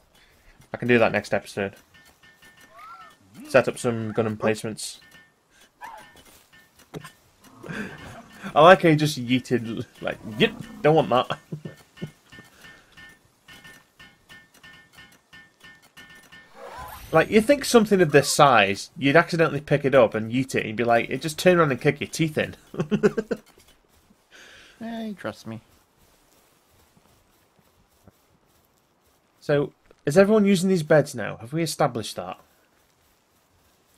I can do that next episode. Set up some gun emplacements. I like how he just yeeted, like, yep, don't want that. like, you think something of this size, you'd accidentally pick it up and eat it, and you'd be like, it just turn around and kick your teeth in. Eh, trust me. so, is everyone using these beds now? Have we established that?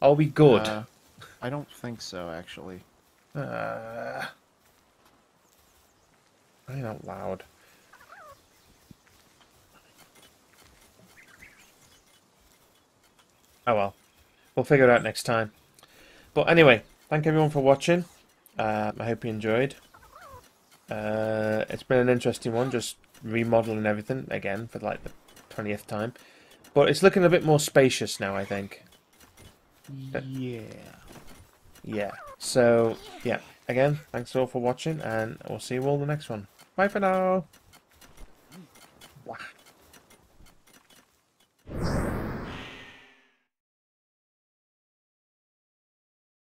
Are we good? Uh, I don't think so, actually. Uh, crying out loud. Oh well. We'll figure it out next time. But anyway, thank everyone for watching. Uh, I hope you enjoyed. Uh, it's been an interesting one, just remodeling everything again for like the 20th time. But it's looking a bit more spacious now, I think. Yeah. Yeah. So, yeah. Again, thanks all for watching, and we'll see you all the next one. Bye for now. Wah.